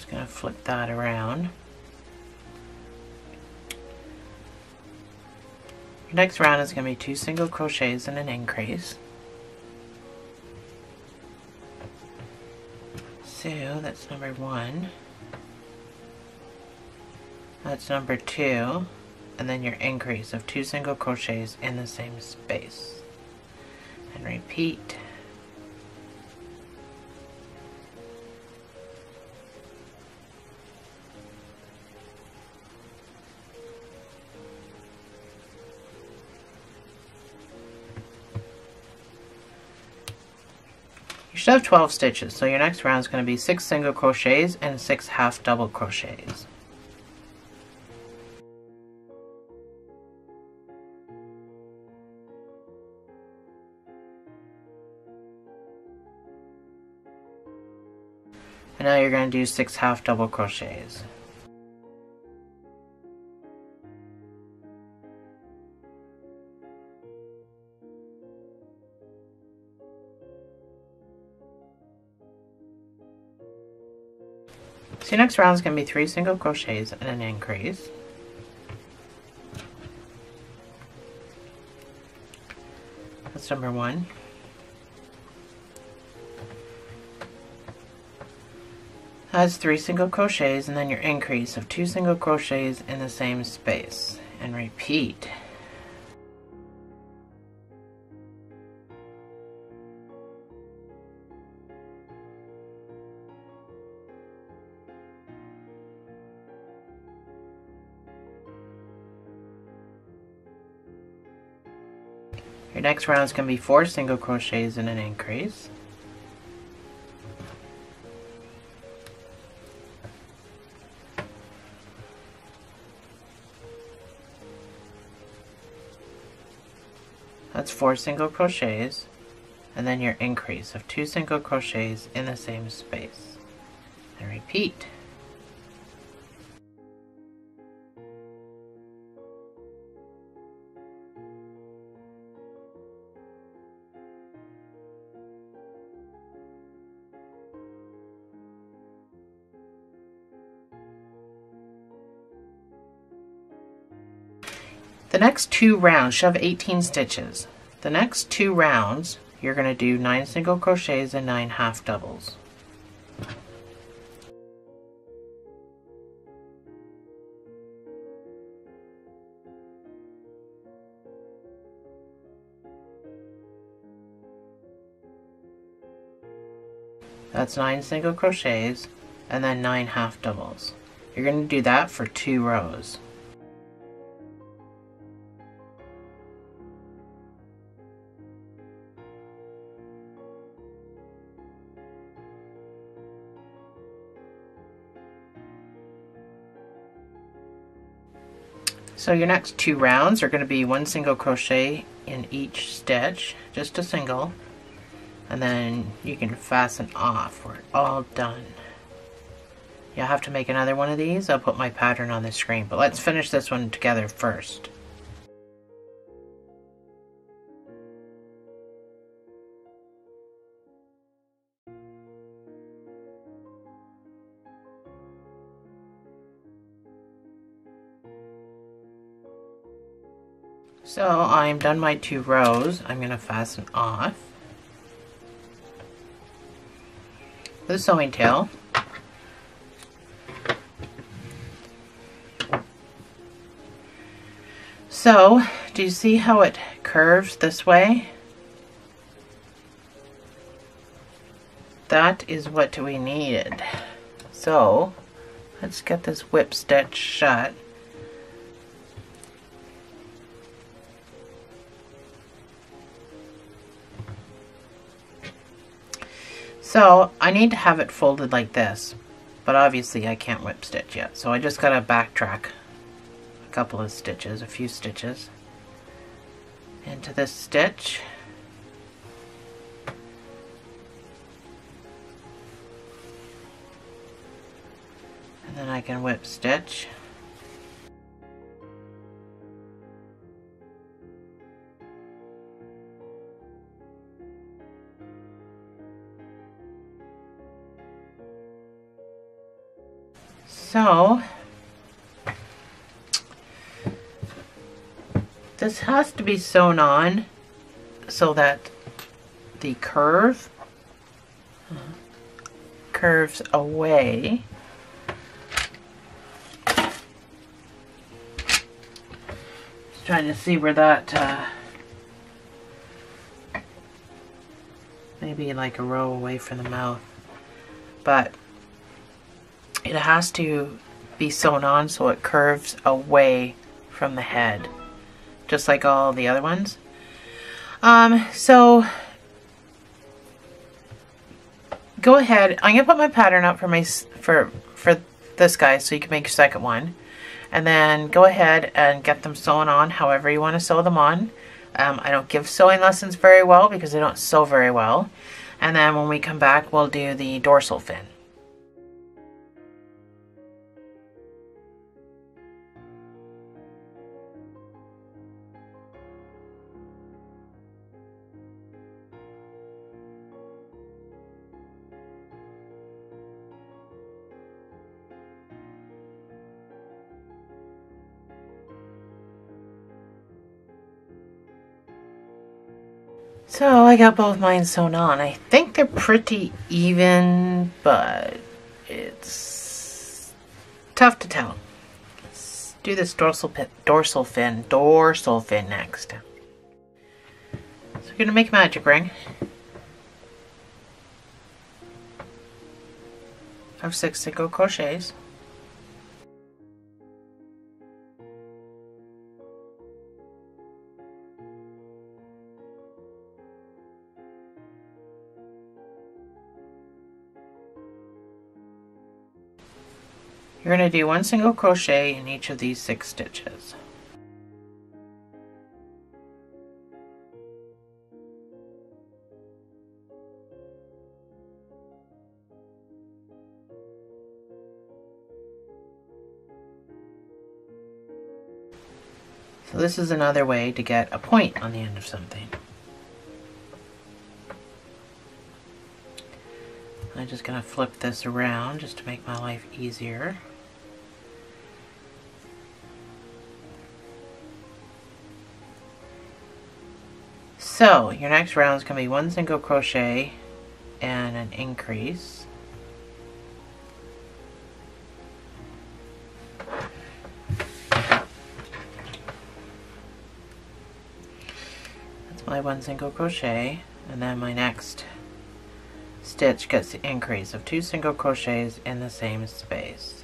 Just going to flip that around. Your next round is going to be two single crochets and an increase. So that's number one. That's number two. And then your increase of two single crochets in the same space. And repeat. Should have 12 stitches, so your next round is going to be 6 single crochets and 6 half double crochets. And now you're going to do 6 half double crochets. So your next round is going to be three single crochets and an increase. That's number one. That's three single crochets and then your increase of two single crochets in the same space. And repeat. Next round is going to be four single crochets and an increase. That's four single crochets and then your increase of two single crochets in the same space. And repeat. Next two rounds shove 18 stitches. the next two rounds, you're going to do nine single crochets and nine half doubles. That's nine single crochets and then nine half doubles. You're going to do that for two rows. So your next two rounds are going to be one single crochet in each stitch, just a single, and then you can fasten off. We're all done. You'll have to make another one of these. I'll put my pattern on the screen, but let's finish this one together first. So I'm done my two rows. I'm going to fasten off the sewing tail. So, do you see how it curves this way? That is what we needed. So, let's get this whip stitch shut. So I need to have it folded like this, but obviously I can't whip stitch yet. So I just gotta backtrack a couple of stitches, a few stitches into this stitch. And then I can whip stitch. So, this has to be sewn on so that the curve curves away. Just trying to see where that uh, maybe like a row away from the mouth. But it has to be sewn on so it curves away from the head just like all the other ones. Um, so go ahead. I'm gonna put my pattern up for my for for this guy so you can make your second one. And then go ahead and get them sewn on however you want to sew them on. Um, I don't give sewing lessons very well because I don't sew very well. And then when we come back we'll do the dorsal fin So I got both mine sewn on. I think they're pretty even, but it's tough to tell. Let's do this dorsal dorsal fin, dorsal fin next. So we're gonna make a magic ring. Of six single crochets. Going to do one single crochet in each of these six stitches. So this is another way to get a point on the end of something. I'm just going to flip this around just to make my life easier. So your next round is going to be one single crochet and an increase. That's my one single crochet and then my next stitch gets the increase of two single crochets in the same space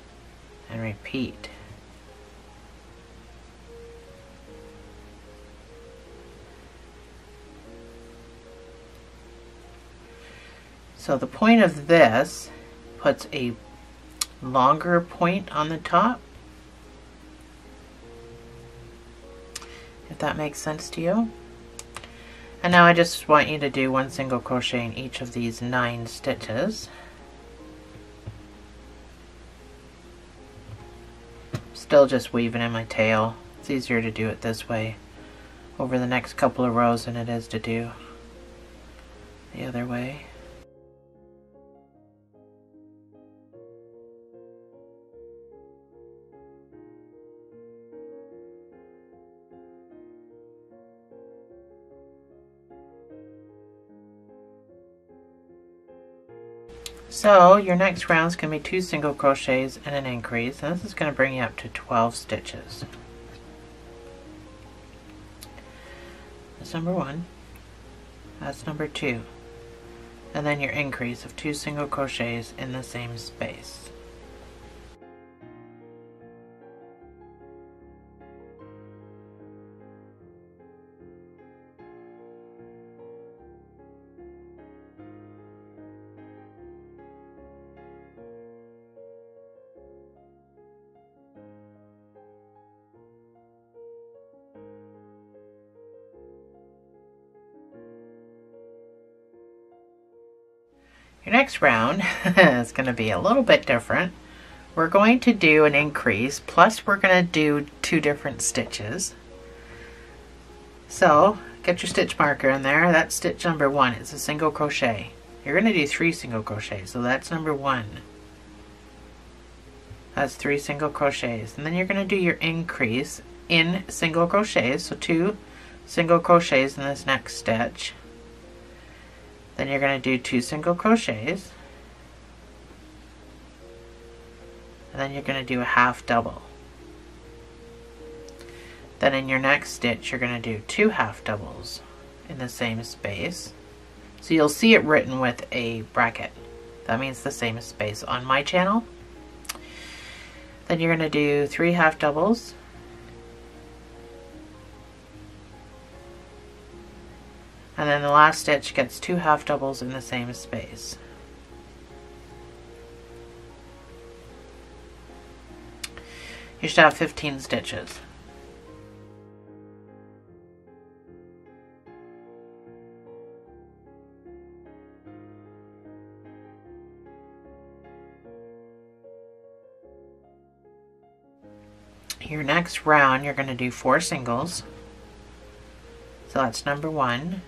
and repeat. So the point of this puts a longer point on the top. If that makes sense to you. And now I just want you to do one single crochet in each of these nine stitches. Still just weaving in my tail. It's easier to do it this way over the next couple of rows than it is to do the other way. So your next round is going to be two single crochets and an increase and this is going to bring you up to 12 stitches. That's number one. That's number two. And then your increase of two single crochets in the same space. Next round is going to be a little bit different. We're going to do an increase, plus we're going to do two different stitches. So, get your stitch marker in there. That's stitch number one. It's a single crochet. You're going to do three single crochets, so that's number one. That's three single crochets. And then you're going to do your increase in single crochets, so two single crochets in this next stitch. Then you're going to do two single crochets. And then you're going to do a half double. Then in your next stitch, you're going to do two half doubles in the same space. So you'll see it written with a bracket. That means the same space on my channel. Then you're going to do three half doubles and then the last stitch gets two half doubles in the same space. You should have 15 stitches. Your next round, you're going to do four singles. So that's number one.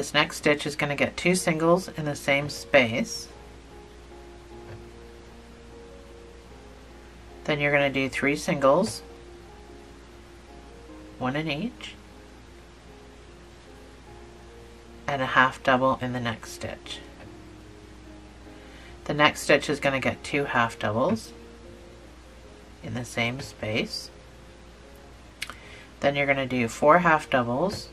This next stitch is going to get two singles in the same space. Then you're going to do three singles, one in each, and a half double in the next stitch. The next stitch is going to get two half doubles in the same space. Then you're going to do four half doubles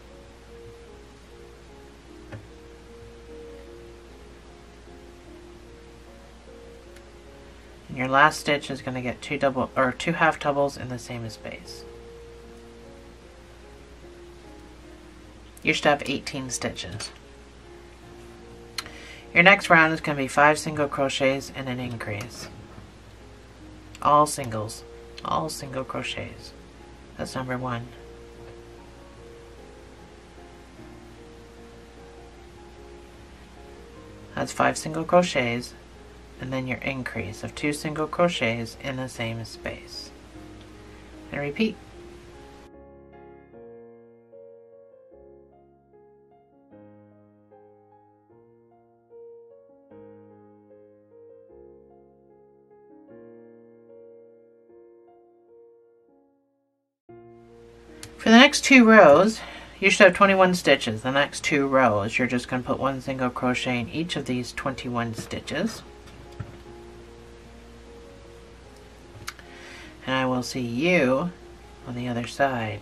your last stitch is going to get two double or two half doubles in the same space. You should have 18 stitches. Your next round is going to be five single crochets and an increase. All singles. All single crochets. That's number one. That's five single crochets and then your increase of two single crochets in the same space. And repeat. For the next two rows, you should have 21 stitches. The next two rows, you're just going to put one single crochet in each of these 21 stitches. And I will see you on the other side.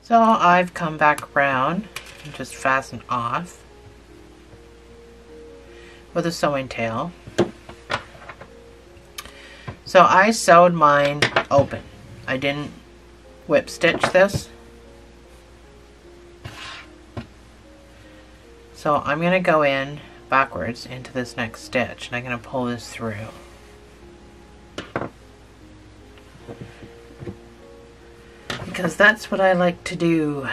So I've come back around and just fastened off with a sewing tail. So I sewed mine open. I didn't whip stitch this. So I'm going to go in backwards into this next stitch and I'm going to pull this through. because that's what I like to do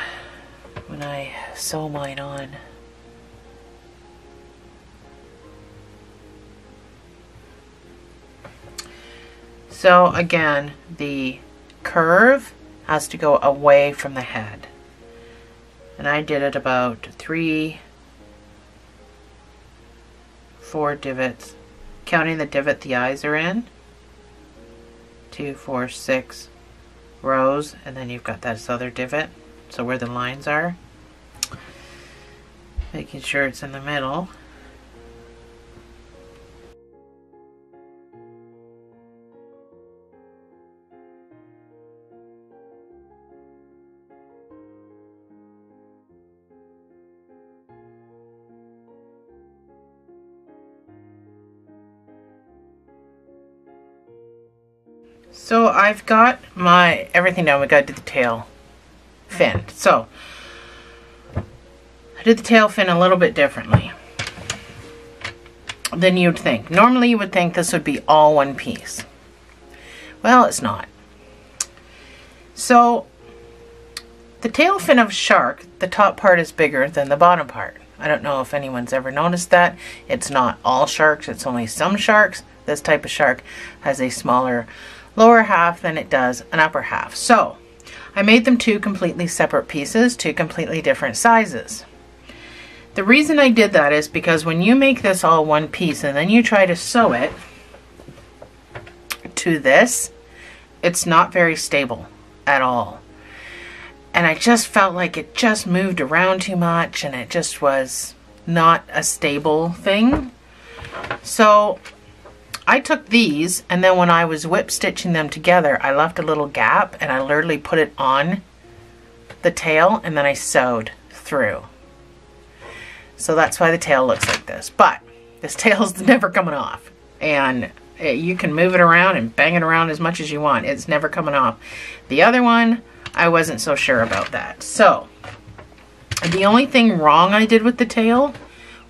when I sew mine on. So again, the curve has to go away from the head. And I did it about three, four divots, counting the divot the eyes are in. Two, four, six, rows and then you've got this other divot so where the lines are making sure it's in the middle I've got my everything done. We got to do the tail fin. So I did the tail fin a little bit differently than you'd think. Normally you would think this would be all one piece. Well, it's not. So the tail fin of shark, the top part is bigger than the bottom part. I don't know if anyone's ever noticed that. It's not all sharks, it's only some sharks. This type of shark has a smaller lower half than it does an upper half. So I made them two completely separate pieces, two completely different sizes. The reason I did that is because when you make this all one piece and then you try to sew it to this, it's not very stable at all. And I just felt like it just moved around too much and it just was not a stable thing. So I took these and then when I was whip stitching them together, I left a little gap and I literally put it on the tail and then I sewed through. So that's why the tail looks like this. But this tail's never coming off. And eh, you can move it around and bang it around as much as you want. It's never coming off. The other one, I wasn't so sure about that. So, the only thing wrong I did with the tail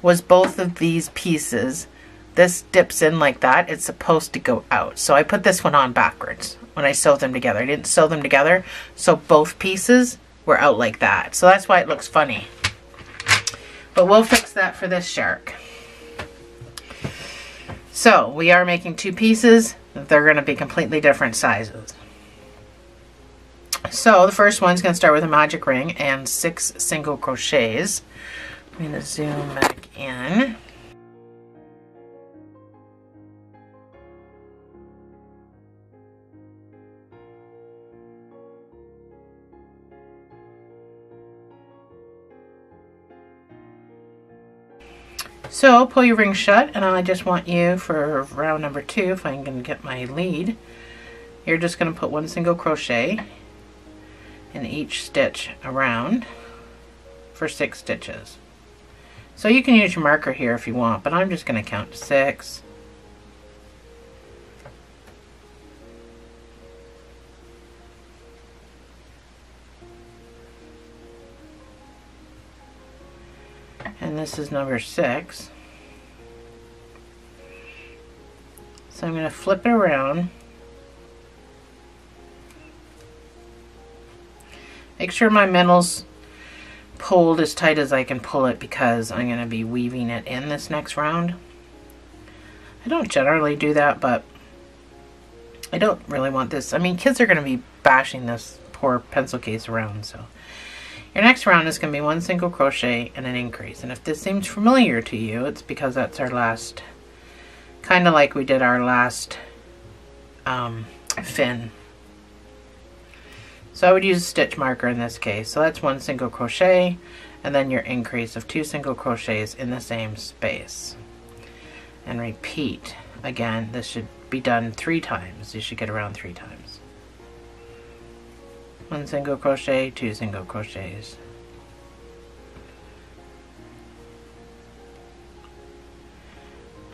was both of these pieces this dips in like that, it's supposed to go out. So I put this one on backwards when I sewed them together. I didn't sew them together, so both pieces were out like that. So that's why it looks funny. But we'll fix that for this shark. So we are making two pieces. They're going to be completely different sizes. So the first one's going to start with a magic ring and six single crochets. I'm going to zoom back in. So pull your ring shut and I just want you for round number two, if I can get my lead, you're just going to put one single crochet in each stitch around for six stitches. So you can use your marker here if you want, but I'm just going to count to six. And this is number six. So I'm going to flip it around. Make sure my middle's pulled as tight as I can pull it because I'm going to be weaving it in this next round. I don't generally do that, but I don't really want this. I mean, kids are going to be bashing this poor pencil case around, so Your next round is going to be one single crochet and an increase. And if this seems familiar to you, it's because that's our last, kind of like we did our last um, fin. So I would use a stitch marker in this case. So that's one single crochet and then your increase of two single crochets in the same space. And repeat. Again, this should be done three times. You should get around three times. One single crochet, two single crochets.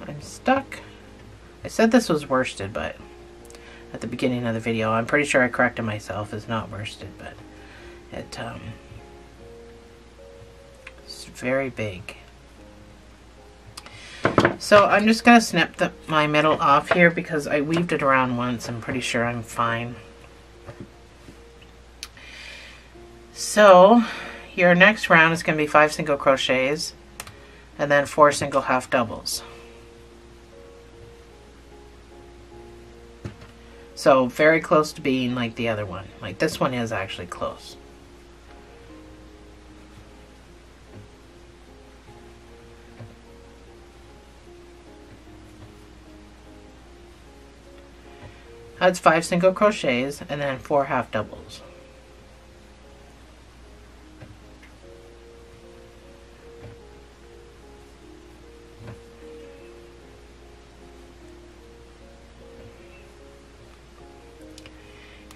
I'm stuck. I said this was worsted, but at the beginning of the video, I'm pretty sure I corrected myself. It's not worsted, but it um, it's very big. So I'm just going to snip the, my middle off here because I weaved it around once. I'm pretty sure I'm fine. So your next round is going to be five single crochets and then four single half doubles. So very close to being like the other one. Like this one is actually close. That's five single crochets and then four half doubles.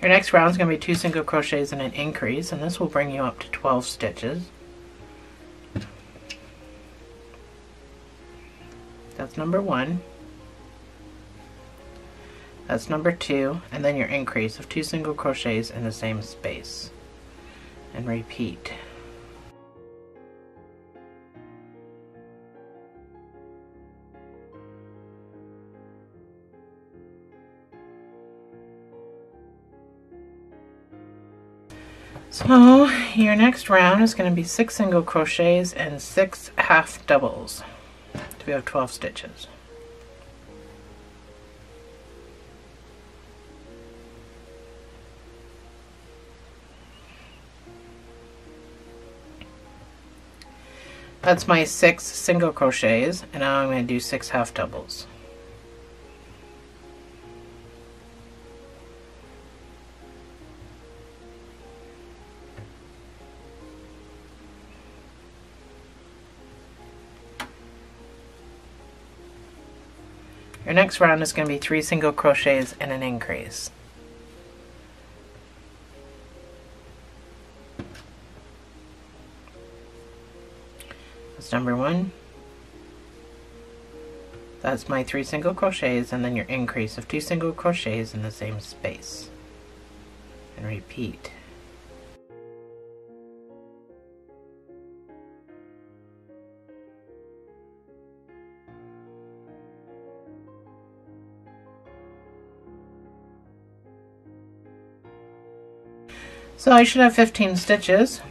Your next round is going to be two single crochets and an increase, and this will bring you up to 12 stitches. That's number one. That's number two, and then your increase of two single crochets in the same space. And repeat. So your next round is going to be six single crochets and six half doubles. So we have 12 stitches. That's my six single crochets and now I'm going to do six half doubles. Your next round is going to be three single crochets and an increase. That's number one. That's my three single crochets and then your increase of two single crochets in the same space. And repeat. So I should have 15 stitches.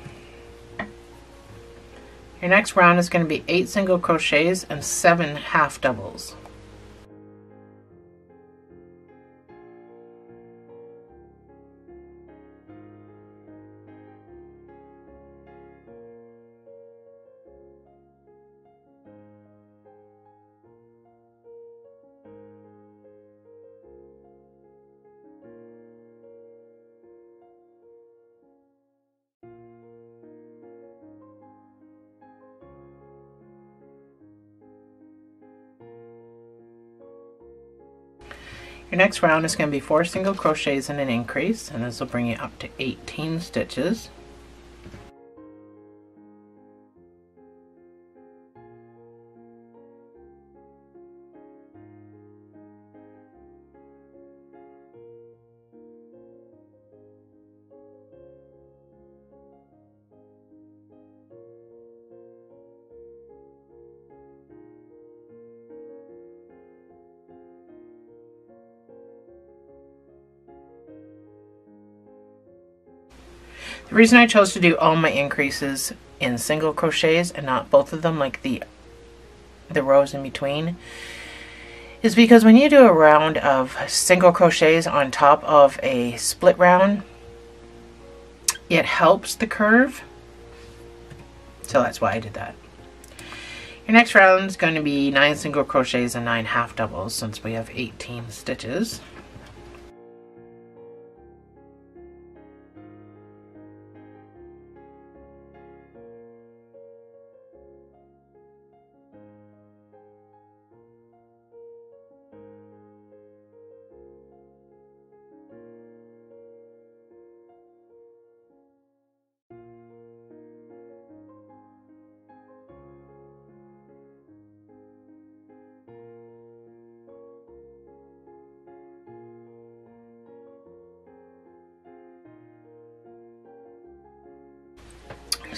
Your next round is going to be 8 single crochets and 7 half doubles. Next round is going to be four single crochets and an increase, and this will bring you up to 18 stitches. Reason I chose to do all my increases in single crochets and not both of them like the the rows in between is because when you do a round of single crochets on top of a split round it helps the curve So that's why I did that. Your next round is going to be 9 single crochets and 9 half doubles since we have 18 stitches.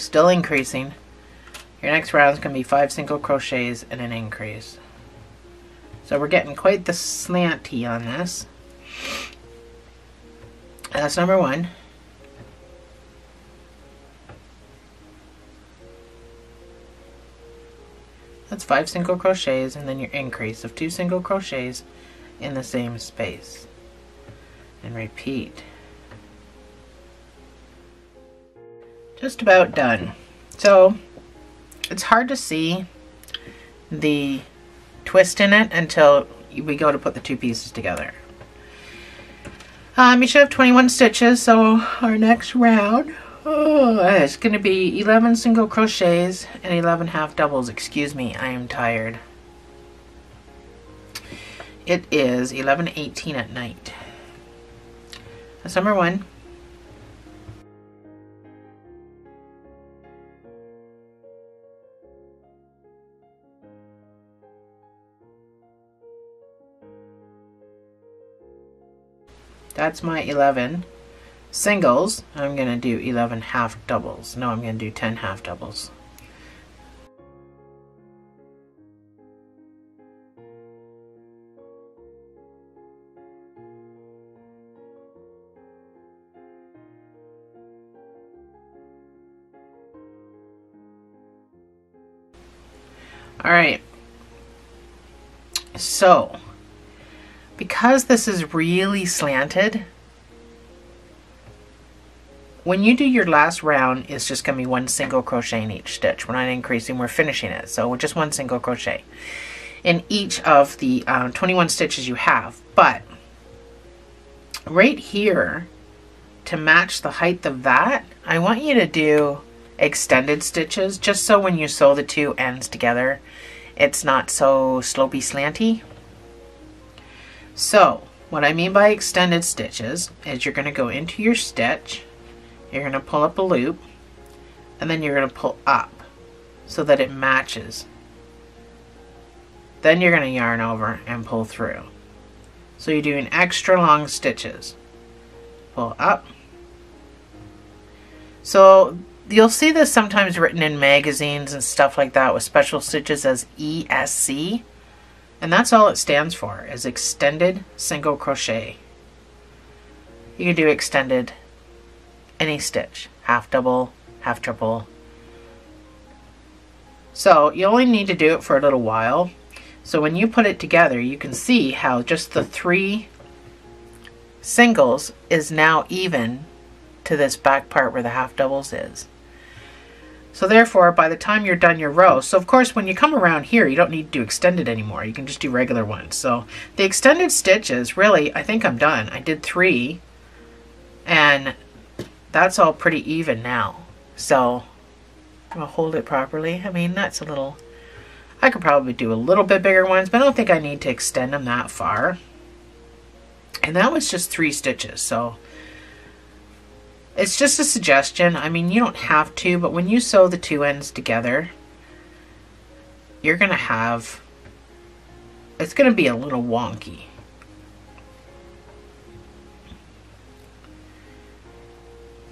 Still increasing. Your next round is going to be five single crochets and an increase. So we're getting quite the slanty on this. That's number one. That's five single crochets and then your increase of two single crochets in the same space. And repeat. Just about done. So it's hard to see the twist in it until we go to put the two pieces together. Um, you should have 21 stitches, so our next round oh, is going to be 11 single crochets and 11 half doubles. Excuse me, I am tired. It is 11.18 at night. That's number one. That's my 11 singles. I'm going to do 11 half doubles. No, I'm going to do 10 half doubles. All right. So, because this is really slanted, when you do your last round, it's just going to be one single crochet in each stitch. We're not increasing, we're finishing it. So just one single crochet in each of the um, 21 stitches you have. But right here, to match the height of that, I want you to do extended stitches just so when you sew the two ends together, it's not so slopey slanty. So, what I mean by extended stitches is you're going to go into your stitch, you're going to pull up a loop, and then you're going to pull up so that it matches. Then you're going to yarn over and pull through. So you're doing extra long stitches. Pull up. So you'll see this sometimes written in magazines and stuff like that with special stitches as ESC. And that's all it stands for, is extended single crochet. You can do extended any stitch, half double, half triple. So you only need to do it for a little while. So when you put it together, you can see how just the three singles is now even to this back part where the half doubles is. So therefore, by the time you're done your row, so of course when you come around here, you don't need to do extended anymore. You can just do regular ones. So the extended stitches, really, I think I'm done. I did three, and that's all pretty even now. So I'll hold it properly. I mean, that's a little, I could probably do a little bit bigger ones, but I don't think I need to extend them that far. And that was just three stitches, so it's just a suggestion. I mean, you don't have to, but when you sew the two ends together, you're going to have, it's going to be a little wonky.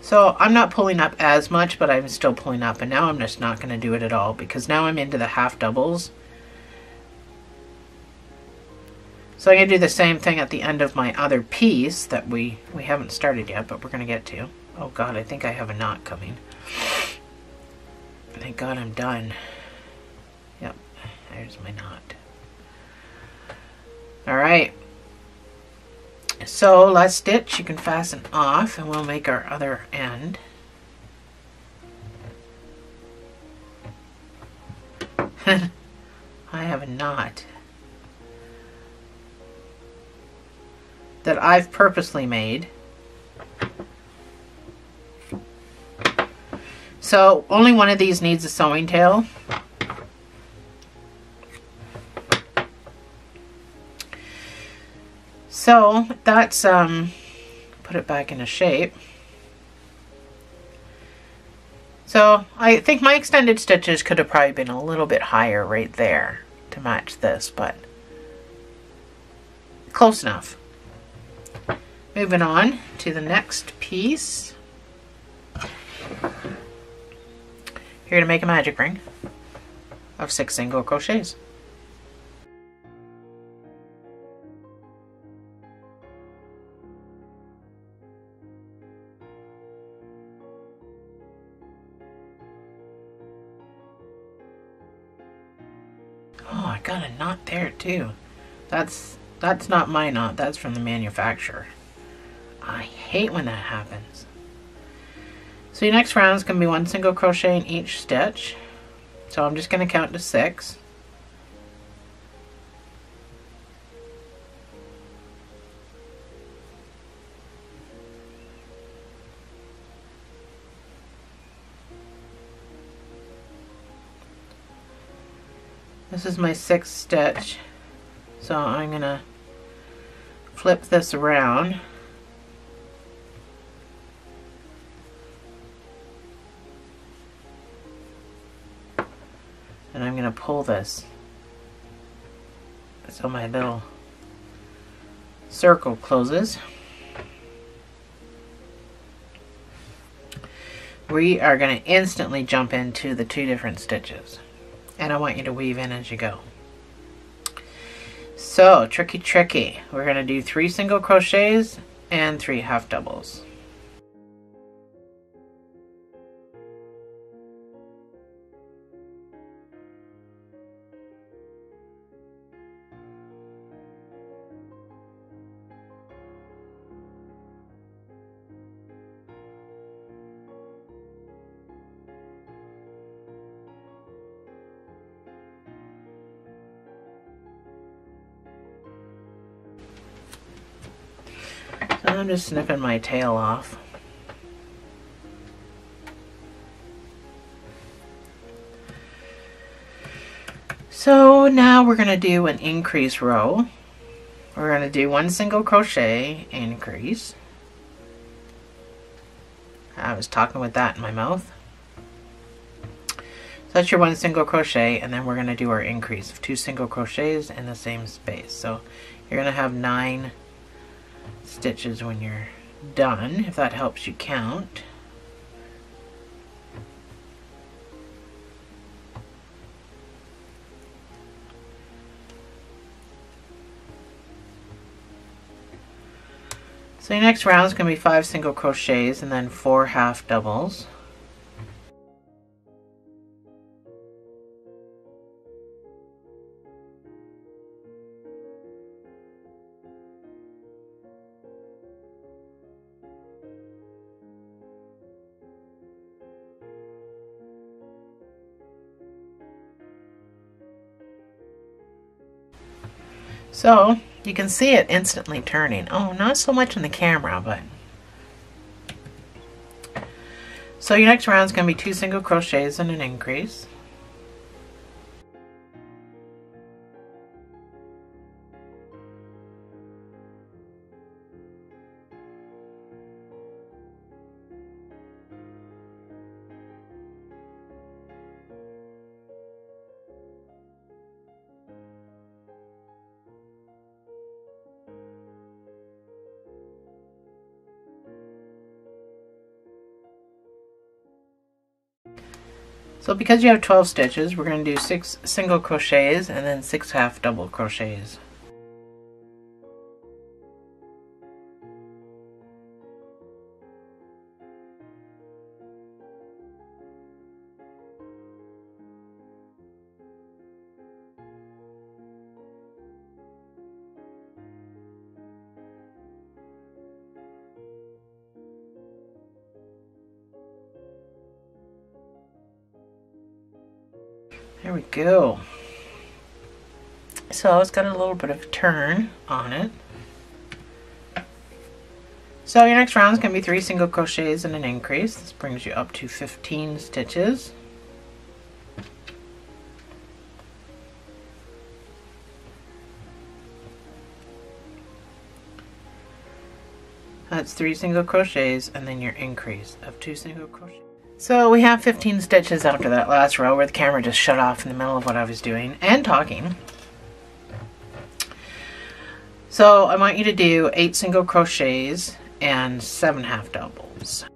So I'm not pulling up as much, but I'm still pulling up. And now I'm just not going to do it at all because now I'm into the half doubles. So I'm going to do the same thing at the end of my other piece that we, we haven't started yet, but we're going to get to. Oh god, I think I have a knot coming. Thank god I'm done. Yep, there's my knot. Alright. So last stitch you can fasten off and we'll make our other end. I have a knot That I've purposely made. So only one of these needs a sewing tail. So that's, um, put it back into shape. So I think my extended stitches could have probably been a little bit higher right there to match this, but close enough. Moving on to the next piece. Here to make a magic ring of six single crochets. Oh, I got a knot there too. That's that's not my knot, that's from the manufacturer. I hate when that happens. So your next round is going to be one single crochet in each stitch. So I'm just going to count to six. This is my sixth stitch. So I'm going to flip this around. And I'm going to pull this so my little circle closes. We are going to instantly jump into the two different stitches and I want you to weave in as you go. So, tricky tricky. We're going to do three single crochets and three half doubles. I'm just snipping my tail off. So now we're going to do an increase row. We're going to do one single crochet increase. I was talking with that in my mouth. So that's your one single crochet and then we're going to do our increase of two single crochets in the same space. So you're going to have nine stitches when you're done, if that helps you count. So your next round is going to be five single crochets and then four half doubles. So you can see it instantly turning. Oh, not so much in the camera, but. So your next round is going to be two single crochets and an increase. Because you have 12 stitches, we're going to do 6 single crochets and then 6 half double crochets. Go. So it's got a little bit of turn on it. So your next round is going to be three single crochets and an increase. This brings you up to 15 stitches. That's three single crochets and then your increase of two single crochets. So we have 15 stitches after that last row where the camera just shut off in the middle of what I was doing and talking. So I want you to do eight single crochets and seven half doubles.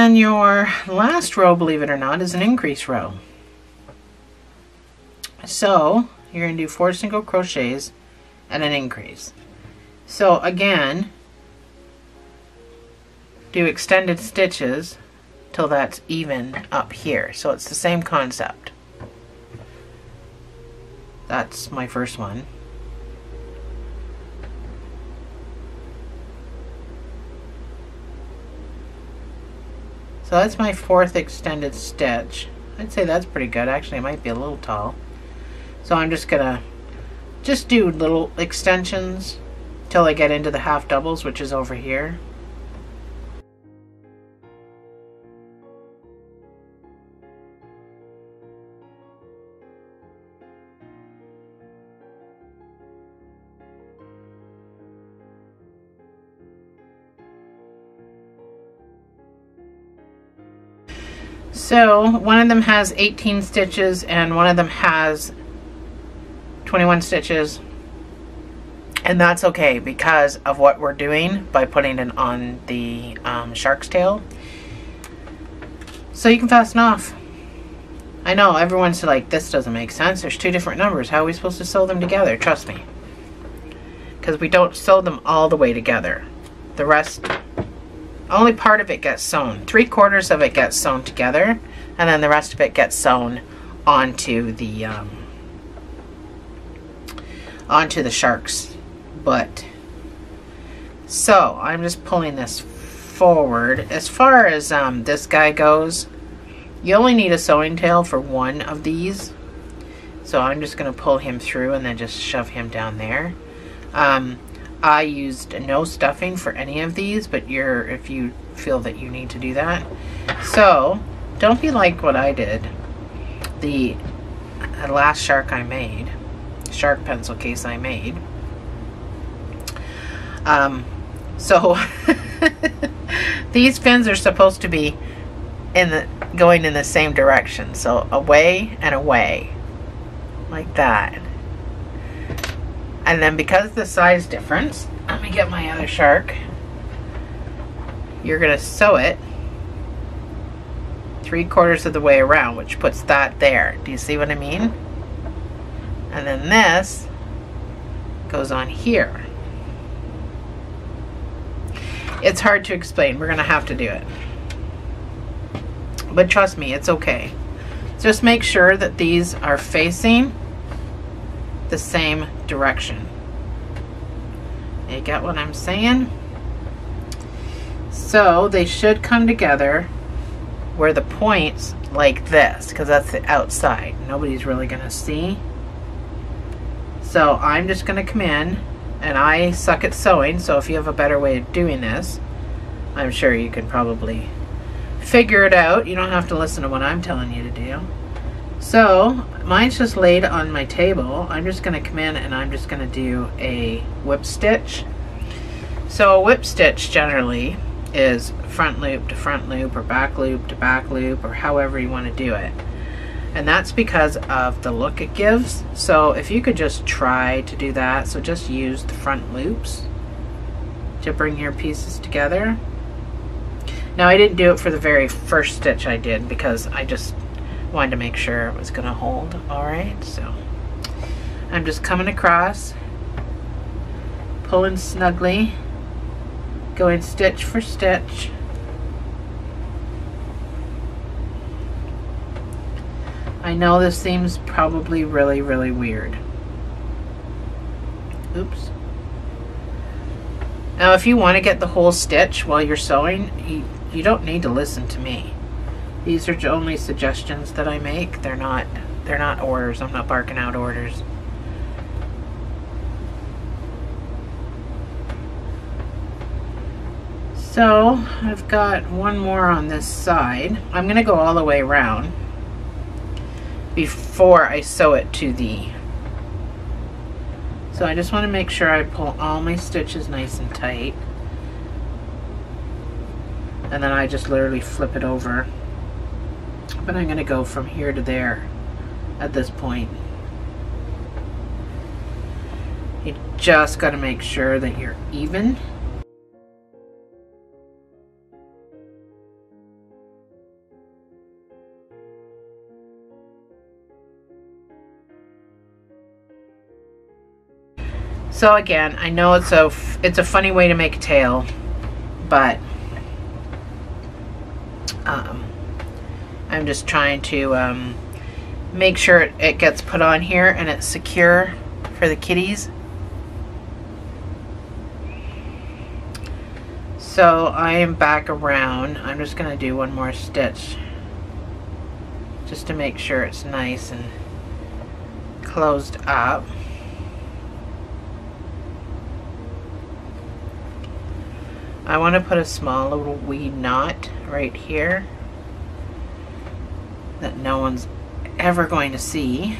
And your last row, believe it or not, is an increase row. So you're going to do four single crochets and an increase. So again, do extended stitches till that's even up here. So it's the same concept. That's my first one. So that's my fourth extended stitch. I'd say that's pretty good. Actually, it might be a little tall. So I'm just gonna just do little extensions till I get into the half doubles, which is over here. So one of them has 18 stitches and one of them has 21 stitches. And that's okay because of what we're doing by putting it on the um, shark's tail. So you can fasten off. I know everyone's like, this doesn't make sense. There's two different numbers. How are we supposed to sew them together? Trust me. Because we don't sew them all the way together. The rest only part of it gets sewn. Three quarters of it gets sewn together, and then the rest of it gets sewn onto the um, onto the shark's butt. So I'm just pulling this forward. As far as um, this guy goes, you only need a sewing tail for one of these. So I'm just going to pull him through and then just shove him down there. Um, I used no stuffing for any of these, but you're if you feel that you need to do that. So don't be like what I did. The last shark I made, shark pencil case I made. Um, so these fins are supposed to be in the going in the same direction. So away and away, like that. And then because the size difference, let me get my other shark. You're gonna sew it three quarters of the way around, which puts that there. Do you see what I mean? And then this goes on here. It's hard to explain. We're gonna have to do it. But trust me, it's okay. Just make sure that these are facing the same direction. You get what I'm saying? So they should come together where the points like this, because that's the outside. Nobody's really going to see. So I'm just going to come in, and I suck at sewing, so if you have a better way of doing this, I'm sure you could probably figure it out. You don't have to listen to what I'm telling you to do. So mine's just laid on my table. I'm just going to come in and I'm just going to do a whip stitch. So a whip stitch generally is front loop to front loop or back loop to back loop or however you want to do it. And that's because of the look it gives. So if you could just try to do that, so just use the front loops to bring your pieces together. Now I didn't do it for the very first stitch I did because I just wanted to make sure it was going to hold all right. So I'm just coming across, pulling snugly, going stitch for stitch. I know this seems probably really, really weird. Oops. Now if you want to get the whole stitch while you're sewing, you, you don't need to listen to me. These are only suggestions that I make. They're not they're not orders. I'm not barking out orders. So I've got one more on this side. I'm going to go all the way around before I sew it to the so I just want to make sure I pull all my stitches nice and tight. And then I just literally flip it over. But I'm going to go from here to there at this point. You just got to make sure that you're even. So again, I know it's a it's a funny way to make a tail, but um, I'm just trying to um, make sure it gets put on here and it's secure for the kitties. So I am back around. I'm just going to do one more stitch just to make sure it's nice and closed up. I want to put a small little wee knot right here that no one's ever going to see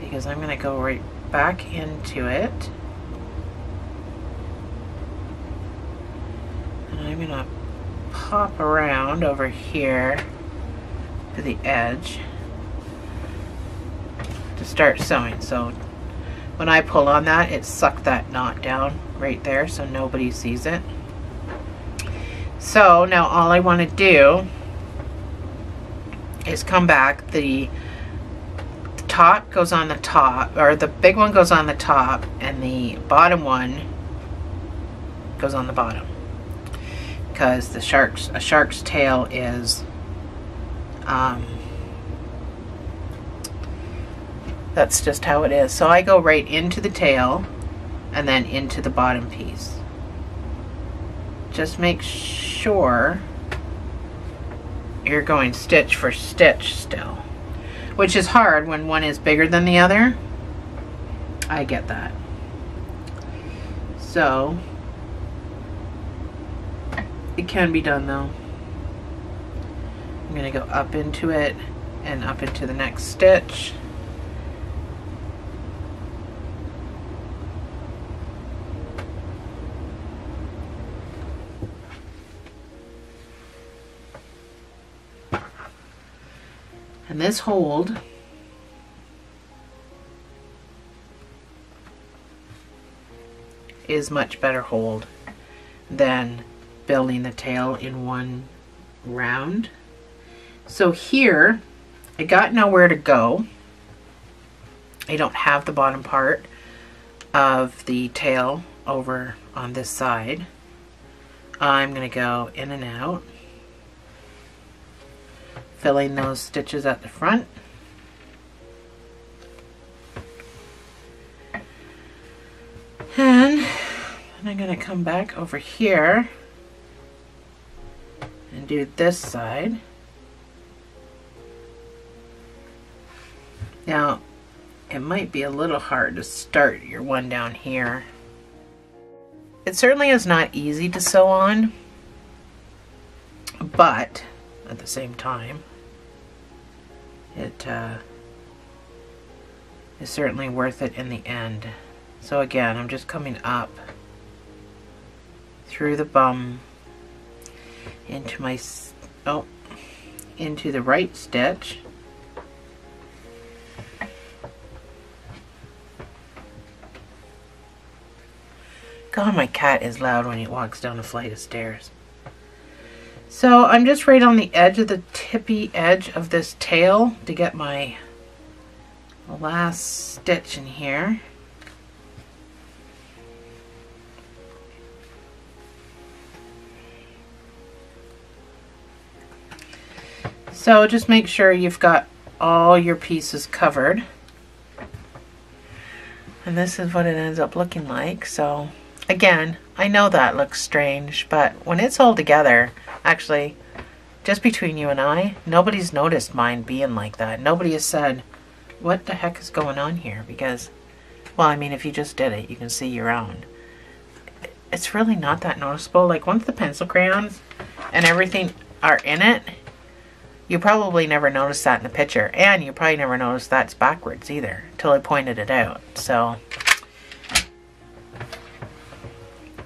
because I'm going to go right back into it. And I'm going to pop around over here to the edge to start sewing. So when I pull on that it sucked that knot down right there so nobody sees it. So now all I want to do is come back. The, top goes on the top, or the big one goes on the top, and the bottom one goes on the bottom. Because the shark's a shark's tail is um, that's just how it is. So I go right into the tail and then into the bottom piece. Just make sure you're going stitch for stitch still. Which is hard when one is bigger than the other. I get that. So, it can be done though. I'm to go up into it and up into the next stitch. This hold is much better hold than building the tail in one round. So here, I got nowhere to go. I don't have the bottom part of the tail over on this side. I'm going to go in and out filling those stitches at the front. And I'm going to come back over here and do this side. Now, it might be a little hard to start your one down here. It certainly is not easy to sew on, but at the same time, it uh, is certainly worth it in the end. So again, I'm just coming up through the bum into my, oh, into the right stitch. God, my cat is loud when he walks down a flight of stairs. So I'm just right on the edge of the tippy edge of this tail to get my last stitch in here. So just make sure you've got all your pieces covered. And this is what it ends up looking like. So again, I know that looks strange, but when it's all together, actually, just between you and I, nobody's noticed mine being like that. Nobody has said, what the heck is going on here? Because, well, I mean, if you just did it, you can see your own. It's really not that noticeable. Like, once the pencil crayons and everything are in it, you probably never noticed that in the picture. And you probably never noticed that's backwards either, until I pointed it out. So,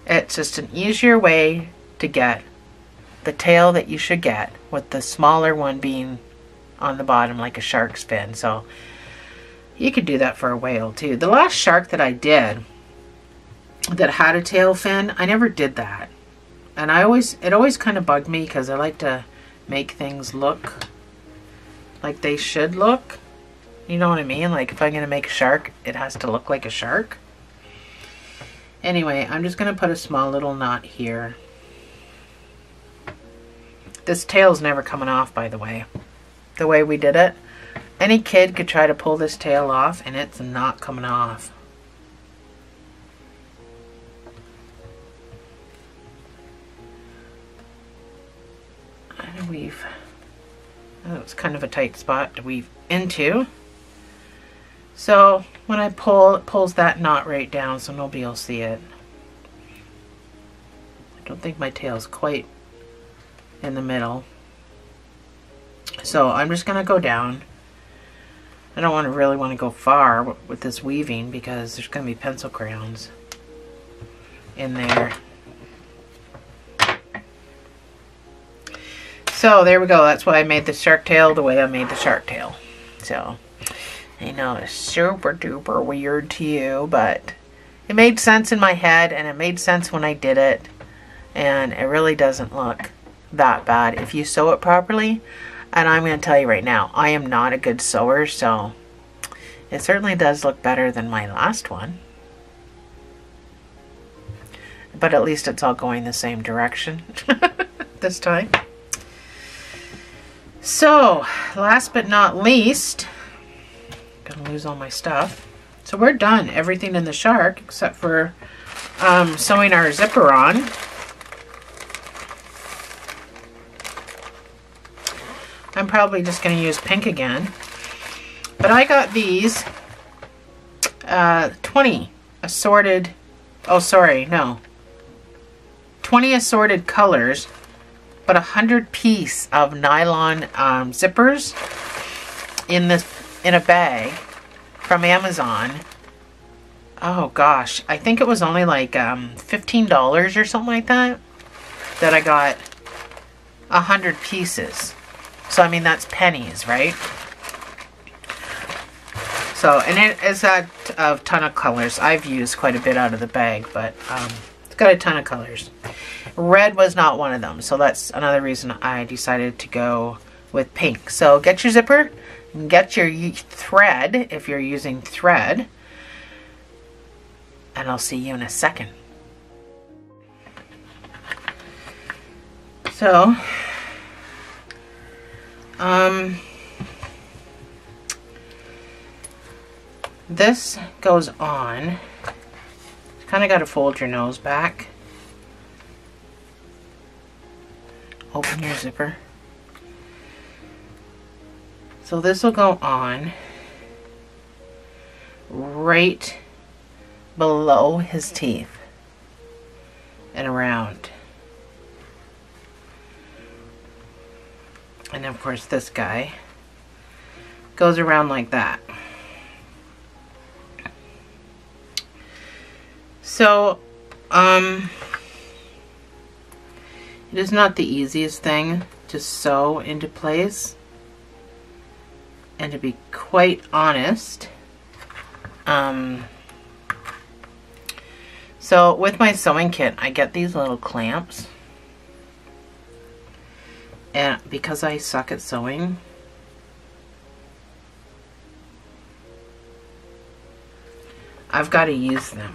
it's just an easier way to get the tail that you should get with the smaller one being on the bottom like a shark's fin. So you could do that for a whale too. The last shark that I did that had a tail fin, I never did that. And I always, it always kind of bugged me because I like to make things look like they should look. You know what I mean? Like if I'm going to make a shark, it has to look like a shark. Anyway, I'm just going to put a small little knot here. This tail's never coming off, by the way. The way we did it. Any kid could try to pull this tail off, and it's not coming off. And weave. Oh, it's kind of a tight spot to weave into. So when I pull, it pulls that knot right down so nobody will see it. I don't think my tail's quite in the middle. So I'm just going to go down. I don't want to really want to go far with this weaving because there's going to be pencil crayons in there. So there we go. That's why I made the shark tail the way I made the shark tail. So I know it's super duper weird to you, but it made sense in my head and it made sense when I did it. And it really doesn't look that bad if you sew it properly. And I'm going to tell you right now, I am not a good sewer, so it certainly does look better than my last one. But at least it's all going the same direction this time. So, last but not least, gonna lose all my stuff. So we're done. Everything in the shark except for um, sewing our zipper on. I'm probably just going to use pink again. But I got these uh, 20 assorted, oh sorry, no. 20 assorted colors, but a 100 piece of nylon um, zippers in this in a bag from Amazon. Oh gosh, I think it was only like um, $15 or something like that that I got a hundred pieces. So, I mean, that's pennies, right? So, and it is a, a ton of colors. I've used quite a bit out of the bag, but um, it's got a ton of colors. Red was not one of them, so that's another reason I decided to go with pink. So, get your zipper, get your thread if you're using thread, and I'll see you in a second. So, um, this goes on. Kind of got to fold your nose back. Open your zipper. So this will go on right below his teeth and around. And of course this guy goes around like that. So, um, it is not the easiest thing to sew into place. And to be quite honest, um, so with my sewing kit, I get these little clamps And because I suck at sewing, I've got to use them.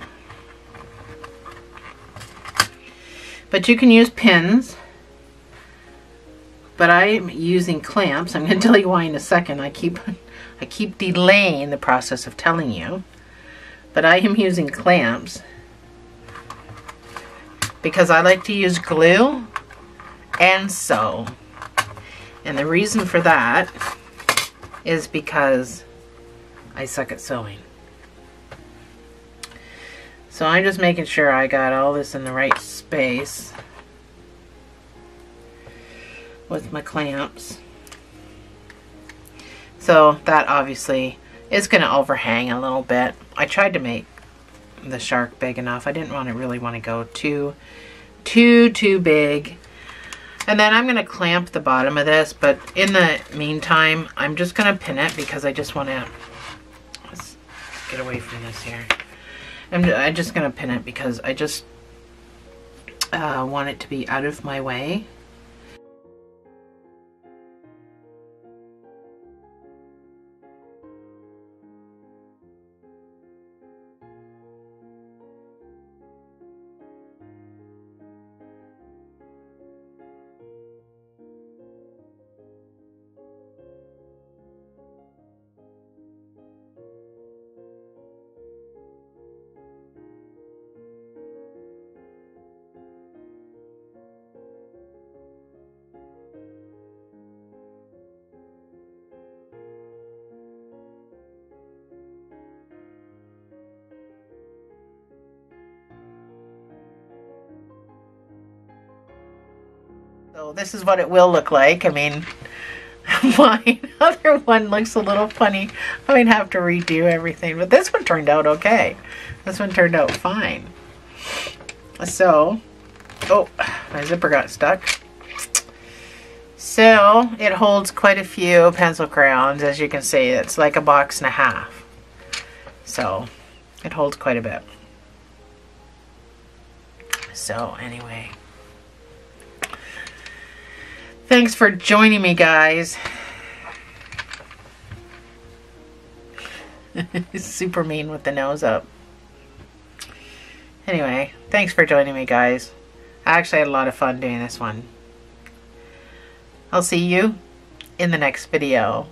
But you can use pins. But I'm using clamps. I'm going to tell you why in a second. I keep I keep delaying the process of telling you. But I am using clamps because I like to use glue and sew. And the reason for that is because I suck at sewing. So I'm just making sure I got all this in the right space with my clamps. So that obviously is going to overhang a little bit. I tried to make the shark big enough. I didn't want to really want to go too, too, too big. And then I'm going to clamp the bottom of this, but in the meantime, I'm just going to pin it because I just want to, get away from this here. I'm, I'm just going to pin it because I just uh, want it to be out of my way. This is what it will look like. I mean, my other one looks a little funny. I might have to redo everything, but this one turned out okay. This one turned out fine. So, oh, my zipper got stuck. So, it holds quite a few pencil crayons, as you can see. It's like a box and a half. So, it holds quite a bit. So, anyway. Thanks for joining me, guys. Super mean with the nose up. Anyway, thanks for joining me, guys. I actually had a lot of fun doing this one. I'll see you in the next video.